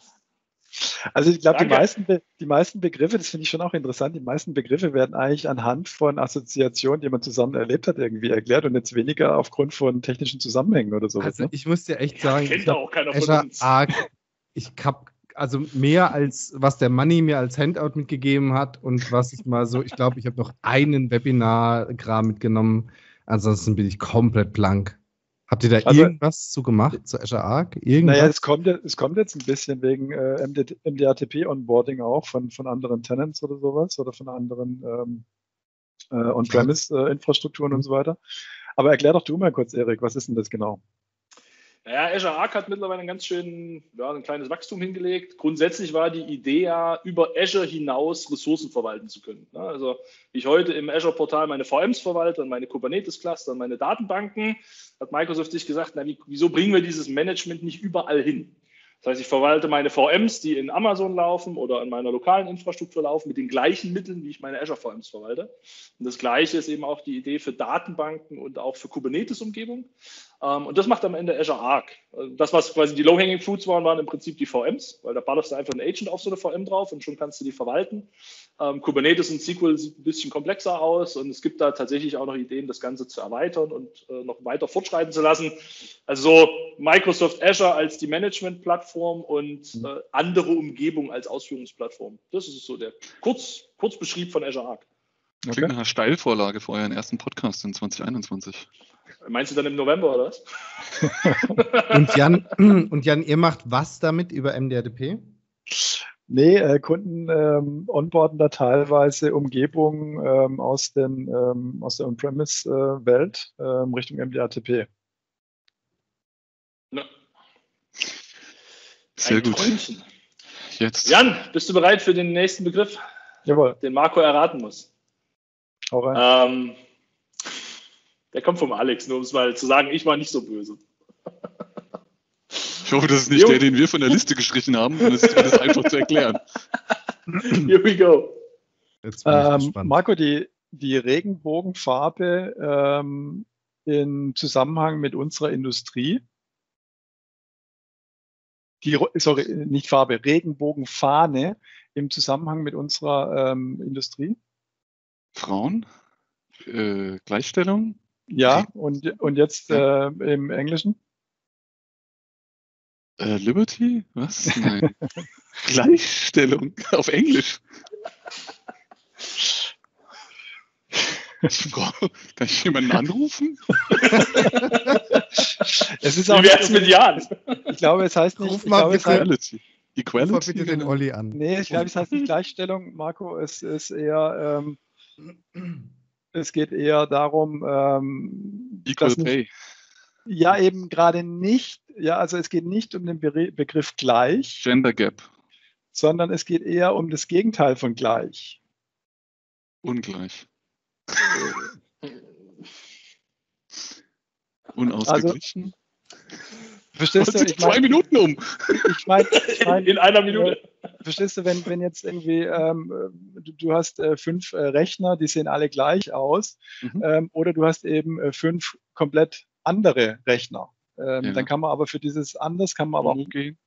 Also ich glaube, die meisten, die meisten Begriffe, das finde ich schon auch interessant, die meisten Begriffe werden eigentlich anhand von Assoziationen, die man zusammen erlebt hat, irgendwie erklärt und jetzt weniger aufgrund von technischen Zusammenhängen oder so. Also ne? ich muss dir echt sagen, kennt auch keiner Azure von uns. Arc, ich habe also mehr als was der Money mir als Handout mitgegeben hat und was ich mal so, ich glaube, ich habe noch einen Webinar-Kram mitgenommen. Ansonsten bin ich komplett blank. Habt ihr da also, irgendwas zu gemacht, zu Azure Arc? Irgendwas? Naja, es kommt, es kommt jetzt ein bisschen wegen äh, MD, MDATP-Onboarding auch von, von anderen Tenants oder sowas oder von anderen ähm, äh, On-Premise-Infrastrukturen äh, und so weiter. Aber erklär doch du mal kurz, Erik, was ist denn das genau? Naja, Azure Arc hat mittlerweile ein ganz schön, ja, ein kleines Wachstum hingelegt. Grundsätzlich war die Idee ja, über Azure hinaus Ressourcen verwalten zu können. Ne? Also, ich heute im Azure-Portal meine VMs verwalte und meine Kubernetes-Cluster und meine Datenbanken, hat Microsoft sich gesagt, na, wieso bringen wir dieses Management nicht überall hin? Das heißt, ich verwalte meine VMs, die in Amazon laufen oder in meiner lokalen Infrastruktur laufen, mit den gleichen Mitteln, wie ich meine Azure VMs verwalte. Und das Gleiche ist eben auch die Idee für Datenbanken und auch für Kubernetes-Umgebung. Ähm, und das macht am Ende Azure Arc. Also das, was quasi die Low-Hanging Fruits waren, waren im Prinzip die VMs, weil da ballerst du einfach ein Agent auf so eine VM drauf und schon kannst du die verwalten. Ähm, Kubernetes und SQL sieht ein bisschen komplexer aus und es gibt da tatsächlich auch noch Ideen, das Ganze zu erweitern und äh, noch weiter fortschreiten zu lassen. Also Microsoft Azure als die Management-Plattform und mhm. äh, andere Umgebung als Ausführungsplattform. Das ist so der Kurz, Kurzbeschrieb von Azure Arc. Klingt okay. nach einer Steilvorlage für euren ersten Podcast in 2021. Meinst du dann im November oder was? und, Jan, und Jan, ihr macht was damit über MDRDP? Nee, äh, Kunden ähm, onboarden da teilweise Umgebungen ähm, aus, den, ähm, aus der On-Premise-Welt äh, Richtung MDRTP. Ja. Sehr Ein gut. Träumchen. Jetzt. Jan, bist du bereit für den nächsten Begriff? Jawohl. Den Marco erraten muss. Hau rein. Ähm, der kommt vom Alex, nur um es mal zu sagen, ich war nicht so böse. Ich hoffe, das ist nicht jo. der, den wir von der Liste gestrichen haben, um das, das einfach zu erklären. Here we go. Ähm, Marco, die, die Regenbogenfarbe ähm, im Zusammenhang mit unserer Industrie, die, sorry, nicht Farbe, Regenbogenfahne im Zusammenhang mit unserer ähm, Industrie? Frauen? Äh, Gleichstellung? Ja, und, und jetzt äh, im Englischen? Äh, Liberty? Was? Nein. Gleichstellung auf Englisch. Kann ich jemanden anrufen? es ist auch Wie wär's mit Jan? Ich glaube, es heißt nicht. Ruf mal glaube, bitte, Equality. Equality. Ruf mal bitte den Olli an. Nee, ich glaube, es heißt nicht Gleichstellung, Marco. Es ist eher. Ähm, es geht eher darum, ähm, Equal Pay. Ja, eben gerade nicht. Ja, also es geht nicht um den Be Begriff gleich. Gender Gap. Sondern es geht eher um das Gegenteil von gleich. Ungleich. Unausgeglichen. Also, verstehst du? Ich mein, zwei Minuten um. Ich meine, ich mein, in einer Minute. Äh, verstehst du, wenn, wenn jetzt irgendwie ähm, du, du, hast äh, fünf äh, Rechner, die sehen alle gleich aus, mhm. ähm, oder du hast eben äh, fünf komplett andere Rechner. Ähm, ja. Dann kann man aber für dieses anders kann man aber Homogen.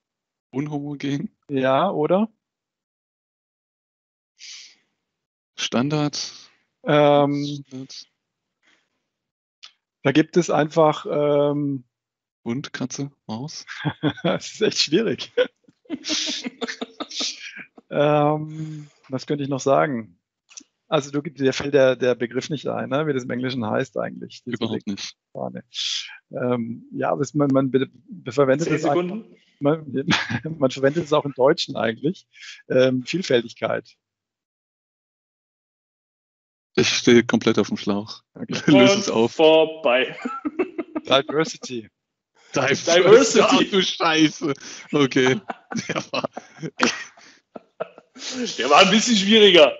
Unhomogen. Ja, oder? Standard. Ähm, Standard. Da gibt es einfach ähm, Hund, Katze, Maus. das ist echt schwierig. ähm, was könnte ich noch sagen? Also du, dir fällt der, der Begriff nicht ein, ne? wie das im Englischen heißt eigentlich. Überhaupt nicht. Ähm, ja, aber es, man, man be, be, verwendet es man, man, verwendet es auch im Deutschen eigentlich. Ähm, Vielfältigkeit. Ich stehe komplett auf dem Schlauch. Okay. Löse es auf. Vorbei. Diversity. Diversity. Ach du Scheiße. Okay. Der war, der war ein bisschen schwieriger.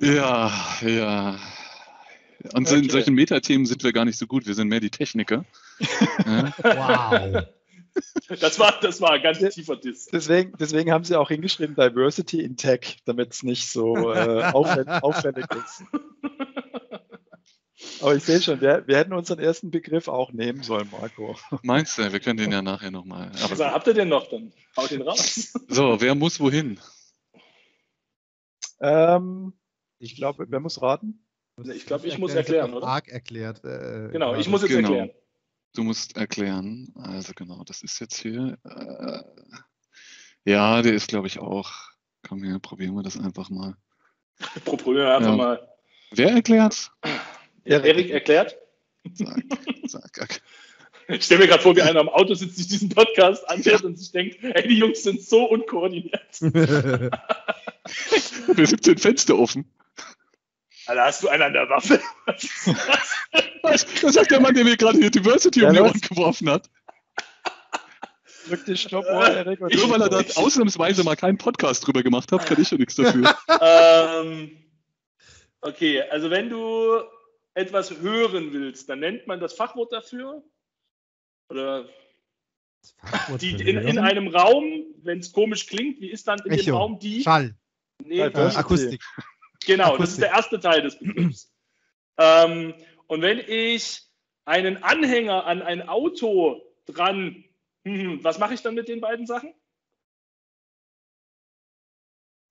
Ja, ja. Und okay. in solchen Metathemen sind wir gar nicht so gut. Wir sind mehr die Techniker. ja. Wow. Das war, das war ein ganz tiefer Diss. Deswegen, deswegen haben sie auch hingeschrieben Diversity in Tech, damit es nicht so äh, auffällig ist. Aber ich sehe schon, wir, wir, hätten unseren ersten Begriff auch nehmen sollen, Marco. Meinst du? Wir können den ja nachher nochmal. Also, habt ihr den noch dann? Haut den raus. So, wer muss wohin? Ähm, ich glaube, wer muss raten? Ich glaube, ich muss erklären, oder? Arg erklärt. Äh, genau, ich muss jetzt genau. erklären. Du musst erklären. Also genau, das ist jetzt hier. Äh, ja, der ist, glaube ich, auch. Komm her, probieren wir das einfach mal. probieren wir einfach ja. mal. Wer erklärt? Erik erklärt. Sag, sag, okay. Ich stelle mir gerade vor, wie einer am Auto sitzt, sich diesen Podcast anhört ja. und sich denkt, ey, die Jungs sind so unkoordiniert. Wir 17 Fenster offen. Alter, hast du einen an der Waffe? Was, das sagt der Mann, der mir gerade hier Diversity ja, um die Ohren geworfen hat. Drück die Stoppuhr, Erik. Nur weil er da ausnahmsweise mal keinen Podcast drüber gemacht hat, kann ich ja nichts dafür. ähm, okay, also wenn du etwas hören willst, dann nennt man das Fachwort dafür. Oder die, in, in, einem Raum, wenn es komisch klingt, wie ist dann in Echo. dem Raum die Schall. Nee, äh, Akustik. Genau, Akustik. das ist der erste Teil des Begriffs. ähm, und wenn ich einen Anhänger an ein Auto dran, hm, was mache ich dann mit den beiden Sachen?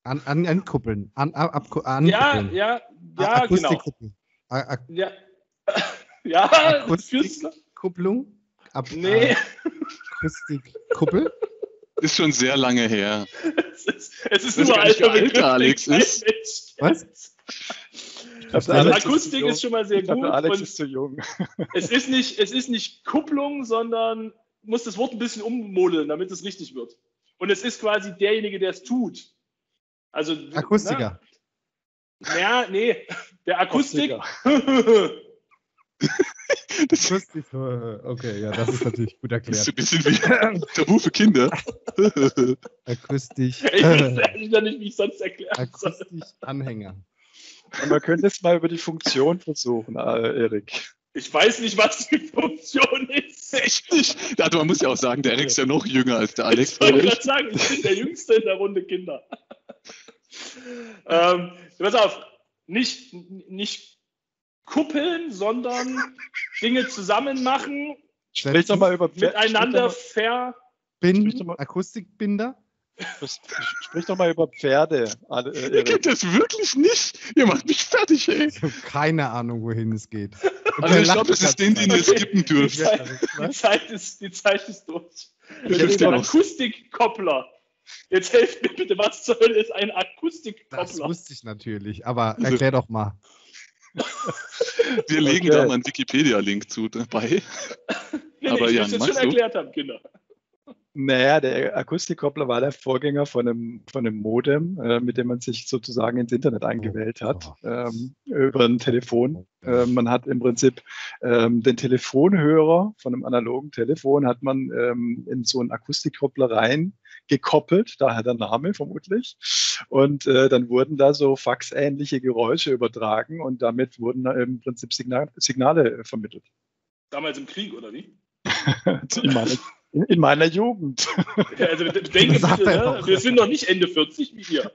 An, an, ankuppeln. An, ab, ab, ankuppeln. Ja, ja, ja, genau. Ja, ja Akustikkupplung? Ab, nee. Akustikkuppel? Ist schon sehr lange her. es ist, es ist nur alter Begriff, Alex ist. Was? Also Akustik ist, ist, schon mal sehr gut. Alex ist zu jung. es, ist nicht, es ist nicht Kupplung, sondern muss das Wort ein bisschen ummodeln, damit es richtig wird. Und es ist quasi derjenige, der es tut. Also, Akustiker. Ja, nee, der Akustik. das wusste ich. Okay, ja, das ist natürlich gut erklärt. Das ist ein bisschen wie Tabu für Kinder. Akustisch. Ich weiß ehrlich nicht, wie ich sonst erklären Akustisch Anhänger. Man könnte es mal über die Funktion versuchen, äh, Erik. Ich weiß nicht, was die Funktion ist. Echt nicht? Also man muss ja auch sagen, der Erik ist ja noch jünger als der Alex. Ich wollte gerade sagen, ich bin der Jüngste in der Runde Kinder. Ähm, pass auf, nicht, nicht kuppeln, sondern Dinge zusammen machen. Sprich doch mal über miteinander verbinden. Akustikbinder. Sprich doch mal über Pferde. Äh, Ihr kennt das wirklich nicht? Ihr macht mich fertig, ey. Ich habe keine Ahnung, wohin es geht. Also ich glaube, das ist den, den ihr skippen dürft. Die Zeit, die Zeit, ist, die Zeit ist durch. Ich ist ein Akustikkoppler. Jetzt helft mir bitte, was zur Hölle ist ein Akustikkoppler? Das wusste ich natürlich, aber erklär doch mal. Wir legen okay. da mal einen Wikipedia-Link zu dabei. nee, aber nee, ich Jan, schon erklärt haben, Kinder. Naja, der Akustikkoppler war der Vorgänger von einem, von einem Modem, äh, mit dem man sich sozusagen ins Internet eingewählt hat, oh. ähm, über ein Telefon. Äh, man hat im Prinzip ähm, den Telefonhörer von einem analogen Telefon hat man ähm, in so einen Akustikkoppler rein gekoppelt, daher der Name vermutlich. Und äh, dann wurden da so faxähnliche Geräusche übertragen und damit wurden im Prinzip Signal Signale vermittelt. Damals im Krieg, oder wie? in, meiner, in, meiner, Jugend. Ja, also denke bitte, ne? wir sind noch nicht Ende 40 wie ihr.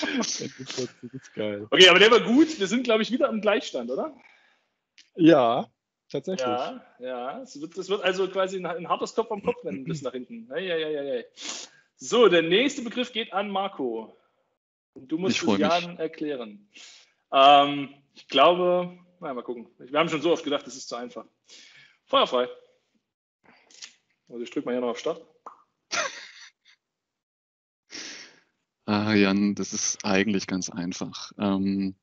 Ende 40 ist geil. Okay, aber der war gut. Wir sind, glaube ich, wieder am Gleichstand, oder? Ja, tatsächlich. Ja, ja. Es wird, das wird also quasi ein, ein hartes Kopf am Kopf rennen bis nach hinten. Ja, ja, ja, ja. So, der nächste Begriff geht an Marco. Und du musst es Jan erklären. Ähm, ich glaube, na, mal gucken. Wir haben schon so oft gedacht, das ist zu einfach. Feuerfrei. Also ich drücke mal hier noch auf Start. Ah, Jan, das ist eigentlich ganz einfach. Ähm,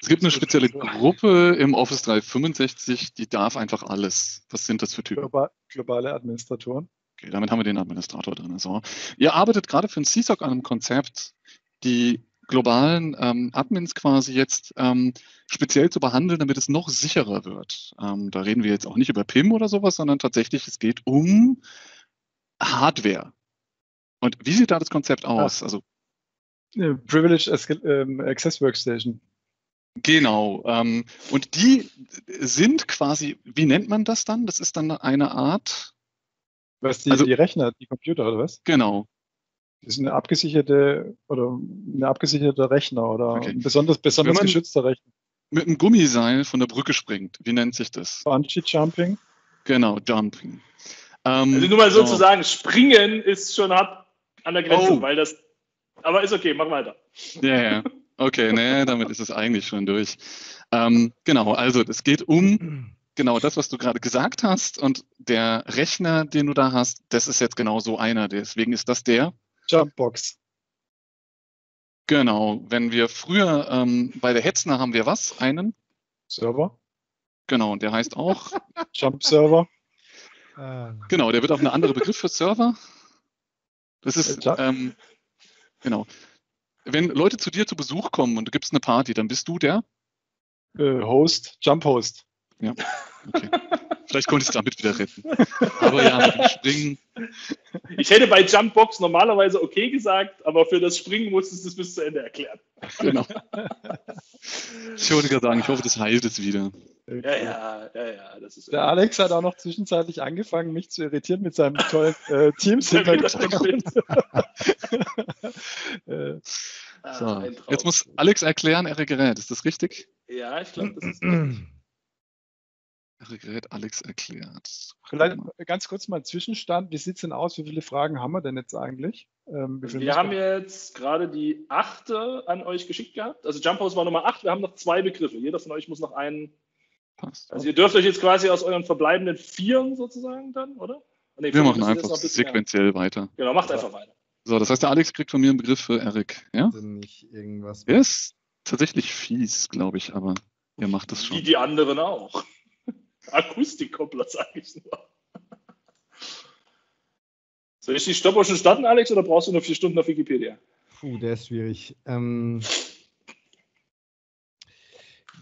es gibt eine spezielle Gruppe im Office 365, die darf einfach alles. Was sind das für Typen? globale Administratoren. Okay, damit haben wir den Administrator drin. So. Ihr arbeitet gerade für ein CSOC an einem Konzept, die globalen ähm, Admins quasi jetzt ähm, speziell zu behandeln, damit es noch sicherer wird. Ähm, da reden wir jetzt auch nicht über PIM oder sowas, sondern tatsächlich, es geht um Hardware. Und wie sieht da das Konzept aus? Also Privileged ähm, Access Workstation. Genau. Ähm, und die sind quasi, wie nennt man das dann? Das ist dann eine Art. Was die, also, die Rechner, die Computer oder was? Genau. Das ist eine abgesicherte oder eine abgesicherte Rechner oder okay. ein besonders, besonders geschützter Rechner. Mit einem Gummiseil von der Brücke springt. Wie nennt sich das? Bungee Jumping. Genau, Jumping. Ähm, also nur mal sozusagen, genau. springen ist schon hart an der Grenze, oh. weil das. Aber ist okay, mach weiter. Ja, ja. Okay, nee, damit ist es eigentlich schon durch. Ähm, genau, also es geht um genau das, was du gerade gesagt hast. Und der Rechner, den du da hast, das ist jetzt genau so einer. Deswegen ist das der Jumpbox. Genau. Wenn wir früher ähm, bei der Hetzner haben wir was? Einen Server. Genau, und der heißt auch Jump Server. Genau, der wird auch ein anderer Begriff für Server. Das ist ähm, genau wenn Leute zu dir zu Besuch kommen und du gibst eine Party, dann bist du der? Äh, Host, Jump Host. Ja, okay. Vielleicht konnte ich es damit wieder retten. Aber ja, mit dem Springen. Ich hätte bei Jumpbox normalerweise okay gesagt, aber für das Springen musstest du es bis zu Ende erklären. Genau. Ich wollte gerade sagen, ich hoffe, das heilt es wieder. Ja, ja, ja, ja. Das ist Der Alex hat auch noch zwischenzeitlich angefangen, mich zu irritieren mit seinem tollen äh, Teams-Hintergrund. äh, so. Jetzt muss Alex erklären, er Gerät. Ist das richtig? Ja, ich glaube, das ist Gerät Alex erklärt. Vielleicht ganz kurz mal Zwischenstand. Wie sieht es denn aus? Wie viele Fragen haben wir denn jetzt eigentlich? Ähm, wir haben jetzt gerade die achte an euch geschickt gehabt. Also Jump House war Nummer acht. Wir haben noch zwei Begriffe. Jeder von euch muss noch einen. Passt. Also ihr dürft euch jetzt quasi aus euren verbleibenden Vieren sozusagen dann, oder? Nee, wir machen einfach ein sequenziell mehr. weiter. Genau, macht einfach weiter. So, das heißt, der Alex kriegt von mir einen Begriff für Eric. Ja? Also nicht irgendwas. Er ist tatsächlich fies, glaube ich, aber ihr macht das schon. Wie die anderen auch. Akustikkoppler, sage ich nur. Soll ich die Stopper schon starten, Alex, oder brauchst du noch vier Stunden auf Wikipedia? Puh, der ist schwierig. Ähm,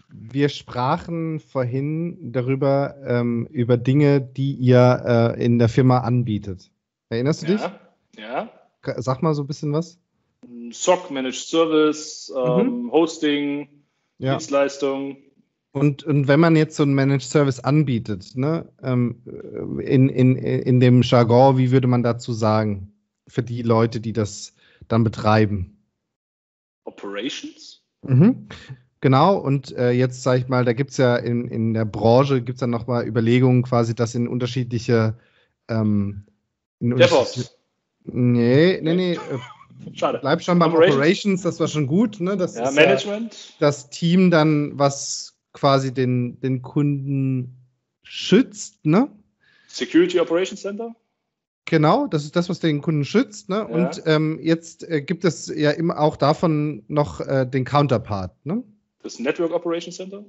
wir sprachen vorhin darüber, ähm, über Dinge, die ihr äh, in der Firma anbietet. Erinnerst du ja, dich? Ja. Sag mal so ein bisschen was. SOC, Managed Service, ähm, mhm. Hosting, ja. Dienstleistung. Und, und wenn man jetzt so einen Managed Service anbietet, ne, ähm, in, in, in dem Jargon, wie würde man dazu sagen, für die Leute, die das dann betreiben? Operations? Mhm. Genau, und äh, jetzt sage ich mal, da gibt es ja in, in der Branche, gibt es dann nochmal Überlegungen, quasi das in unterschiedliche ähm, in DevOps. Nee, nee, nee. Äh, Schade. Bleib schon beim Operations. Operations, das war schon gut. Ne? Das ja, Management. Ja das Team dann, was quasi den, den Kunden schützt, ne? Security Operations Center? Genau, das ist das, was den Kunden schützt. Ne? Ja. Und ähm, jetzt äh, gibt es ja immer auch davon noch äh, den Counterpart. Ne? Das Network Operations Center?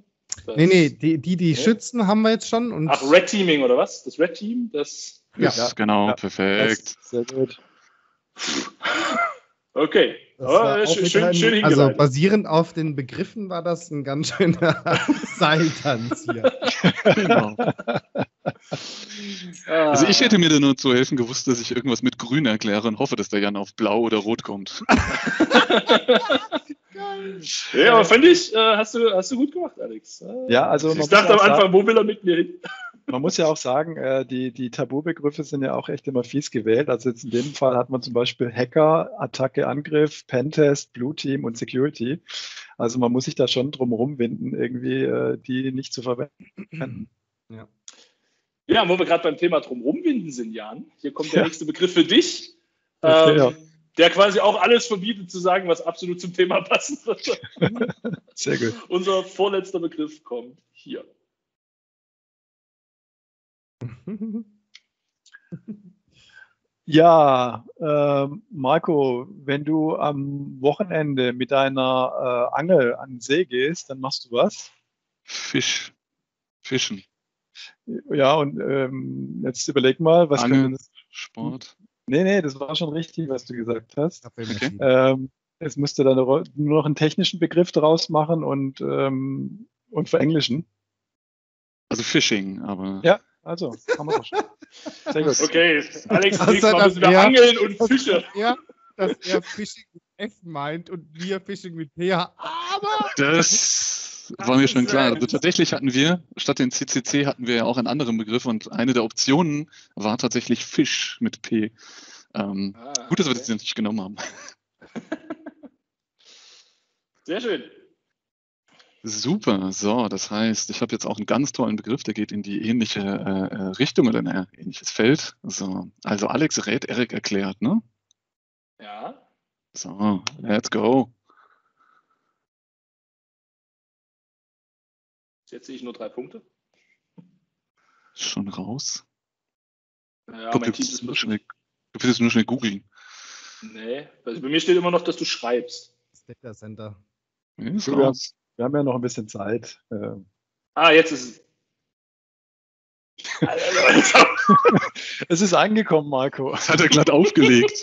Das nee, nee, die, die, die okay. schützen, haben wir jetzt schon. Und Ach, Red Teaming oder was? Das Red Team? Das ja, ja genau, ja. perfekt. Das, sehr gut. Okay. Oh, schön, schön, schön also basierend auf den Begriffen war das ein ganz schöner Seiltanz hier. genau. Also ich hätte mir da nur zu helfen gewusst, dass ich irgendwas mit Grün erkläre und hoffe, dass der Jan auf Blau oder Rot kommt. ja, aber fand ich, äh, hast, du, hast du gut gemacht, Alex. Ja, also ich dachte am Anfang, wo will er mit mir hin? Man muss ja auch sagen, äh, die, die Tabubegriffe sind ja auch echt immer fies gewählt. Also jetzt in dem Fall hat man zum Beispiel Hacker, Attacke, Angriff, Pentest, Blue Team und Security. Also man muss sich da schon drum rumwinden, irgendwie äh, die nicht zu verwenden. Ja. Ja, wo wir gerade beim Thema drum rumwinden sind, Jan. Hier kommt der ja. nächste Begriff für dich. Ähm, ja. Der quasi auch alles verbietet zu sagen, was absolut zum Thema passen würde. Sehr gut. Unser vorletzter Begriff kommt hier. Ja, äh, Marco, wenn du am Wochenende mit deiner äh, Angel an den See gehst, dann machst du was? Fisch. Fischen. Ja, und ähm, jetzt überleg mal, was Angeln, das? Sport. Nee, nee, das war schon richtig, was du gesagt hast. Okay. Ähm, jetzt musst du dann nur noch einen technischen Begriff draus machen und, ähm, und verenglischen. Also Fishing, aber. Ja, also, haben wir doch schon. Sehr gut. Okay, Alex, nächstes Mal müssen wir angeln und Fische. Ja, dass er Fishing mit F meint und wir Fishing mit PH. Aber. Das. War mir schon klar. Also tatsächlich hatten wir, statt den CCC hatten wir ja auch einen anderen Begriff und eine der Optionen war tatsächlich Fisch mit P. Ähm, ah, gut, dass wir das nicht genommen haben. Sehr schön. Super, so, das heißt, ich habe jetzt auch einen ganz tollen Begriff, der geht in die ähnliche äh, äh Richtung oder in ein ähnliches Feld. So, also Alex rät, Erik erklärt, ne? Ja. So, let's go. Jetzt sehe ich nur drei Punkte. Schon raus. Ja, glaub, mein Team ist nur schnell, du willst nur schnell googeln. Nee, also bei mir steht immer noch, dass du schreibst. Data Center. Ja, wir, haben, wir, haben ja noch ein bisschen Zeit. Ähm. Ah, jetzt ist es. es ist angekommen, Marco. Das hat er glatt aufgelegt.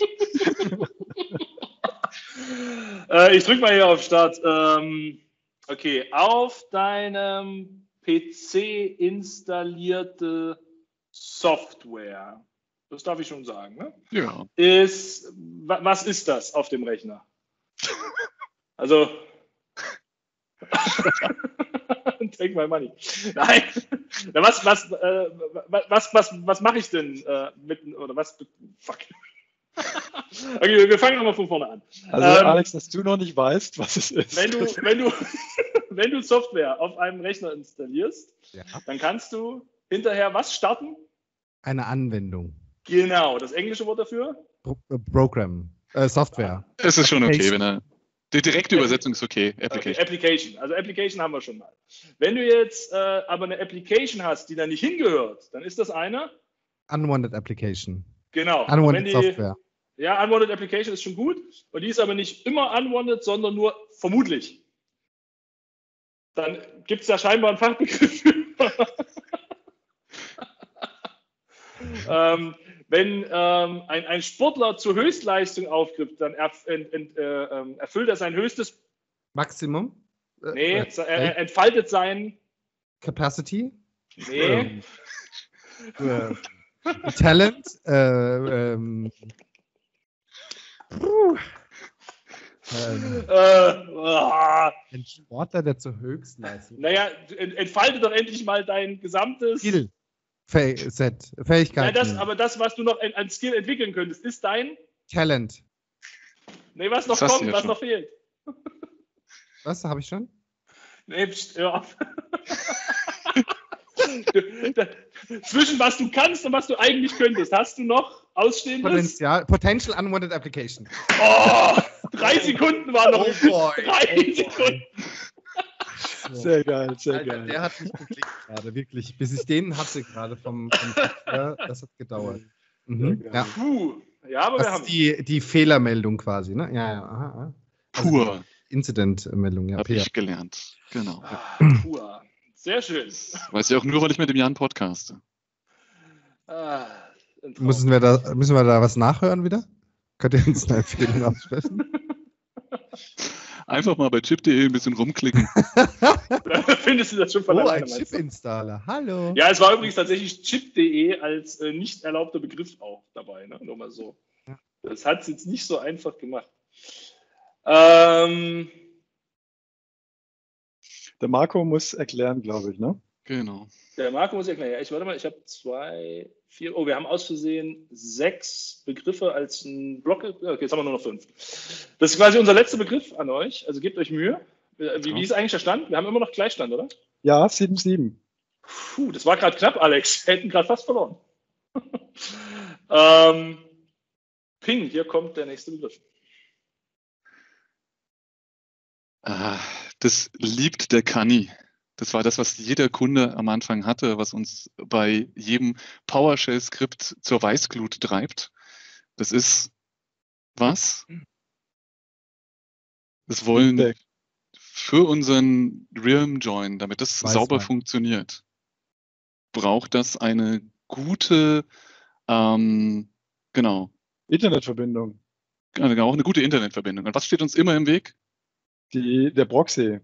äh, ich drücke mal hier auf Start. Ähm, okay, auf deinem PC installierte Software, das darf ich schon sagen, ne? Ja. Ist, was ist das auf dem Rechner? Also, take my money. Nein. was, was, äh, was, was, was mache ich denn äh, mit, oder was, fuck. okay, wir fangen nochmal von vorne an. Also, ähm, Alex, dass du noch nicht weißt, was es ist. Wenn du, wenn du, wenn du Software auf einem Rechner installierst, ja. dann kannst du hinterher was starten? Eine Anwendung. Genau, das englische Wort dafür? Pro äh, Program, äh, Software. Es ist schon okay, wenn er die direkte Übersetzung ist okay. Application. Okay, Application. Also Application haben wir schon mal. Wenn du jetzt äh, aber eine Application hast, die da nicht hingehört, dann ist das eine Unwanted Application. Genau. Unwanted die, Software. Ja, Unwanted Application ist schon gut. Und die ist aber nicht immer unwanted, sondern nur vermutlich. Dann gibt es da scheinbar einen Fachbegriff. ähm, wenn ähm, ein, ein, Sportler zur Höchstleistung aufgibt, dann erf ent, ent, äh, ähm, erfüllt er sein höchstes Maximum? Äh, nee, äh, er entfaltet sein Capacity? Nee. Ähm, äh, Talent? Äh, ähm, ähm, oh. Ein Sportler, der zur Höchstleistung. Naja, entfalte doch endlich mal dein gesamtes. Skill. Set, Fähigkeiten. Ja, das, aber das, was du noch an Skill entwickeln könntest, ist dein Talent. Nee, was noch kommt, was schon. noch fehlt. Was, habe ich schon? Nee, pst, hör auf. Zwischen was du kannst und was du eigentlich könntest, hast du noch ausstehendes? Potenzial, Potential Unwanted Application. Oh, drei Sekunden waren noch. Oh boy. Drei oh Sekunden. Sehr geil, sehr Alter, geil. Der hat mich geklickt gerade, wirklich. Bis ich den hatte gerade vom, vom ja, das hat gedauert. Mhm. Ja. Puh. ja, aber das wir haben. Ist die, die Fehlermeldung quasi, ne? Ja, ja. Aha, aha. Also Pur. Incident-Meldung, ja. Habe ich gelernt. Genau. Ah, pur. Sehr schön. weiß ich auch nur, weil ich mit dem Jan podcaste. Ah, müssen, wir da, müssen wir da was nachhören wieder? Könnt ihr uns eine Empfehlung aussprechen? Einfach mal bei chip.de ein bisschen rumklicken. da findest du das schon von oh, ein Chip-Installer. Hallo. Ja, es war übrigens tatsächlich chip.de als äh, nicht erlaubter Begriff auch dabei. Ne? Nur mal so. Das hat es jetzt nicht so einfach gemacht. Ähm, der Marco muss erklären, glaube ich, ne? Genau. Der Marco muss erklären. Ja, ich warte mal, ich habe zwei, vier, oh, wir haben aus Versehen sechs Begriffe als ein Block. Okay, jetzt haben wir nur noch fünf. Das ist quasi unser letzter Begriff an euch. Also gebt euch Mühe. Wie, wie ist eigentlich der Stand? Wir haben immer noch Gleichstand, oder? Ja, 7-7. Puh, das war gerade knapp, Alex. Wir hätten gerade fast verloren. ähm, Ping, hier kommt der nächste Begriff. Ah, das liebt der Kani. Das war das, was jeder Kunde am Anfang hatte, was uns bei jedem PowerShell-Skript zur Weißglut treibt. Das ist was? Das wollen für unseren Realm Join, damit das Weiß sauber man. funktioniert, braucht das eine gute, ähm, genau. Internetverbindung. Genau, auch eine gute Internetverbindung. Und was steht uns immer im Weg? Die, der Proxy.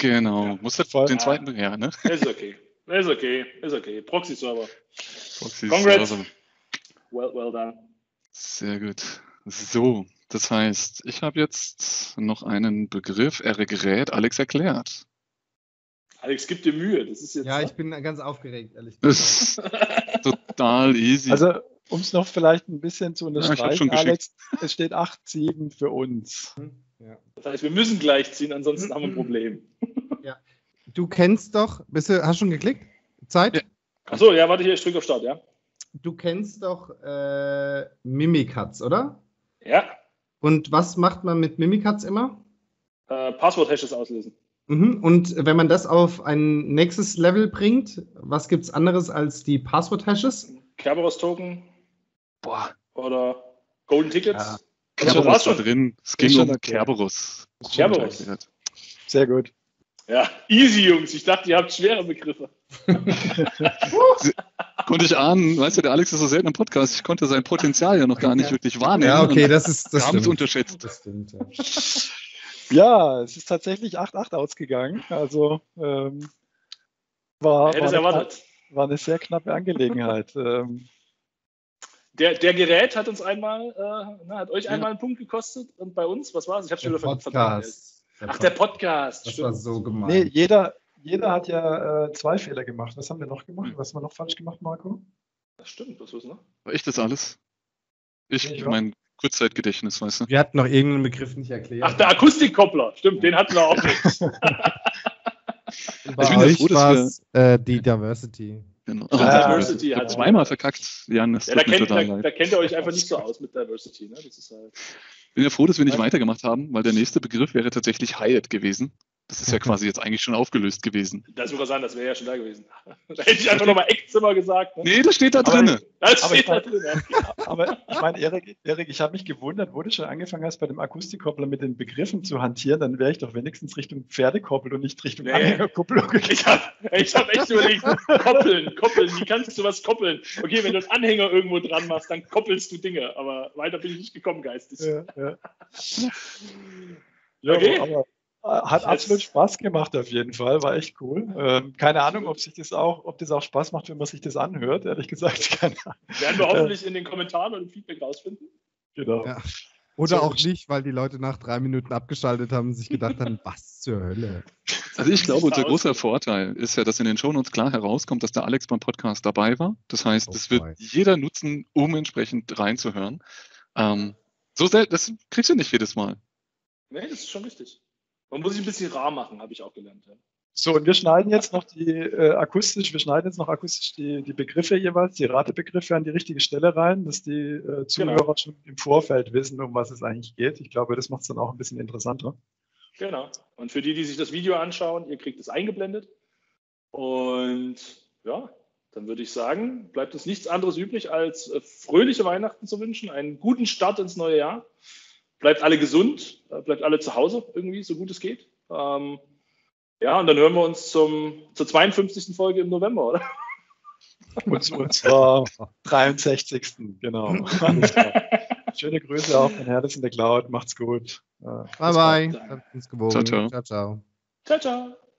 Genau, ja. muss den ja. zweiten, ja, ne? Ist okay. Ist okay, ist okay. Proxy-Server. Proxy Congrats. Well, well done. Sehr gut. So, das heißt, ich habe jetzt noch einen Begriff, er gerät, Alex erklärt. Alex, gib dir Mühe. Das ist jetzt ja, ich bin ganz aufgeregt, ehrlich Das ist total easy. Also, um es noch vielleicht ein bisschen zu Ja, unterstreichen, schon geschickt. Alex, es steht 8-7 für uns. Ja. Das heißt, wir müssen gleich ziehen, ansonsten haben wir ein Problem. Du kennst doch, bist du, hast du schon geklickt? Zeit? Ja. Achso, ja, warte hier, ich drücke auf Start, ja? Du kennst doch äh, Mimikatz, oder? Ja. Und was macht man mit Mimikatz immer? Äh, Passwort-Hashes auslösen. Mhm. Und wenn man das auf ein nächstes Level bringt, was gibt es anderes als die Passwort-Hashes? Kerberos-Token Boah, oder Golden Tickets. Ja. Kerberos war schon. drin. Es ging schon um. Kerberos. Kerberos. Sehr gut. Ja, easy, Jungs. Ich dachte, ihr habt schwere Begriffe. Konnte ich ahnen, weißt du, der Alex ist so selten im Podcast, ich konnte sein Potenzial ja noch gar nicht wirklich wahrnehmen. Ja, okay, das ist das wir haben es stimmt. unterschätzt. Das stimmt, ja. Ja, es ist tatsächlich 8-8 ausgegangen. Also ähm, war, war, eine, erwartet? war eine sehr knappe Angelegenheit. ähm, Der, der Gerät hat uns einmal, äh, na, hat euch Ja. einmal einen Punkt gekostet und bei uns, was war es? Ich habe schon Der wieder ver- verdrängt. Podcast. Ach, der Podcast. Das war stimmt. so gemein. nee, jeder, jeder hat ja äh, zwei Fehler gemacht. Was haben wir noch gemacht? Was haben wir noch falsch gemacht, Marco? Das stimmt, was ist noch? War ich das alles? Ich, Ich mein Kurzzeitgedächtnis, weißt du. Wir hatten noch irgendeinen Begriff nicht erklärt. Ach, der Akustikkoppler. Stimmt, den hatten wir auch nicht. Bei Ich bin ja euch froh, dass war es äh, die Diversity. Genau. Ja, Diversity ich hab hat- zweimal verkackt, Jan, das Ja, da, kennt, total da, da kennt ihr euch einfach nicht so aus mit Diversity. Ne? Das ist halt. bin ja froh, dass wir nicht weitergemacht haben, weil der nächste Begriff wäre tatsächlich Hyatt gewesen. Das ist ja quasi jetzt eigentlich schon aufgelöst gewesen. Das würde sagen, das wäre ja schon da gewesen. Da hätte ich einfach nochmal Eckzimmer gesagt. Ne? Nee, das steht da drinne. Das aber steht ich da drin. Aber ich meine, Erik, Erik ich habe mich gewundert, wo du schon angefangen hast, bei dem Akustikkoppler mit den Begriffen zu hantieren, dann wäre ich doch wenigstens Richtung Pferdekoppel und nicht Richtung Nee. Anhängerkupplung. Ich habe ich hab echt überlegt, koppeln, koppeln, wie kannst du was koppeln? Okay, wenn du einen Anhänger irgendwo dran machst, dann koppelst du Dinge, aber weiter bin ich nicht gekommen geistig. Ja, ja. ja Okay. aber hat absolut Spaß gemacht auf jeden Fall, war echt cool. Ähm, keine Ahnung, ob sich das auch, ob das auch Spaß macht, wenn man sich das anhört, ehrlich gesagt. Keine Ahnung. Werden wir hoffentlich in den Kommentaren und im Feedback rausfinden. Genau. Ja. Oder So, auch nicht, weil die Leute nach drei Minuten abgeschaltet haben und sich gedacht haben, was zur Hölle. Also ich glaube, unser großer Vorteil ist ja, dass in den Shownotes klar herauskommt, dass der Alex beim Podcast dabei war. Das heißt, Oh das wird jeder nutzen, um entsprechend reinzuhören. Ähm, so selten, das kriegst du nicht jedes Mal. Nee, das ist schon richtig. Man muss sich ein bisschen rar machen, habe ich auch gelernt. Ja. So, und wir schneiden jetzt noch die äh, akustisch, wir schneiden jetzt noch akustisch die, die Begriffe jeweils, die Ratebegriffe an die richtige Stelle rein, dass die äh, Zuhörer Genau. schon im Vorfeld wissen, um was es eigentlich geht. Ich glaube, das macht es dann auch ein bisschen interessanter. Genau. Und für die, die sich das Video anschauen, ihr kriegt es eingeblendet. Und ja, dann würde ich sagen, bleibt uns nichts anderes übrig, als äh, fröhliche Weihnachten zu wünschen, einen guten Start ins neue Jahr. Bleibt alle gesund, bleibt alle zu Hause irgendwie, so gut es geht. Ähm, ja, und dann hören wir uns zum, zur 52. Folge im November, oder? Und zu unserer 63. Genau. Schöne Grüße auch von Herdes in der Cloud. Macht's gut. Äh, Bye bye. ciao. ciao. ciao. Ciao, ciao.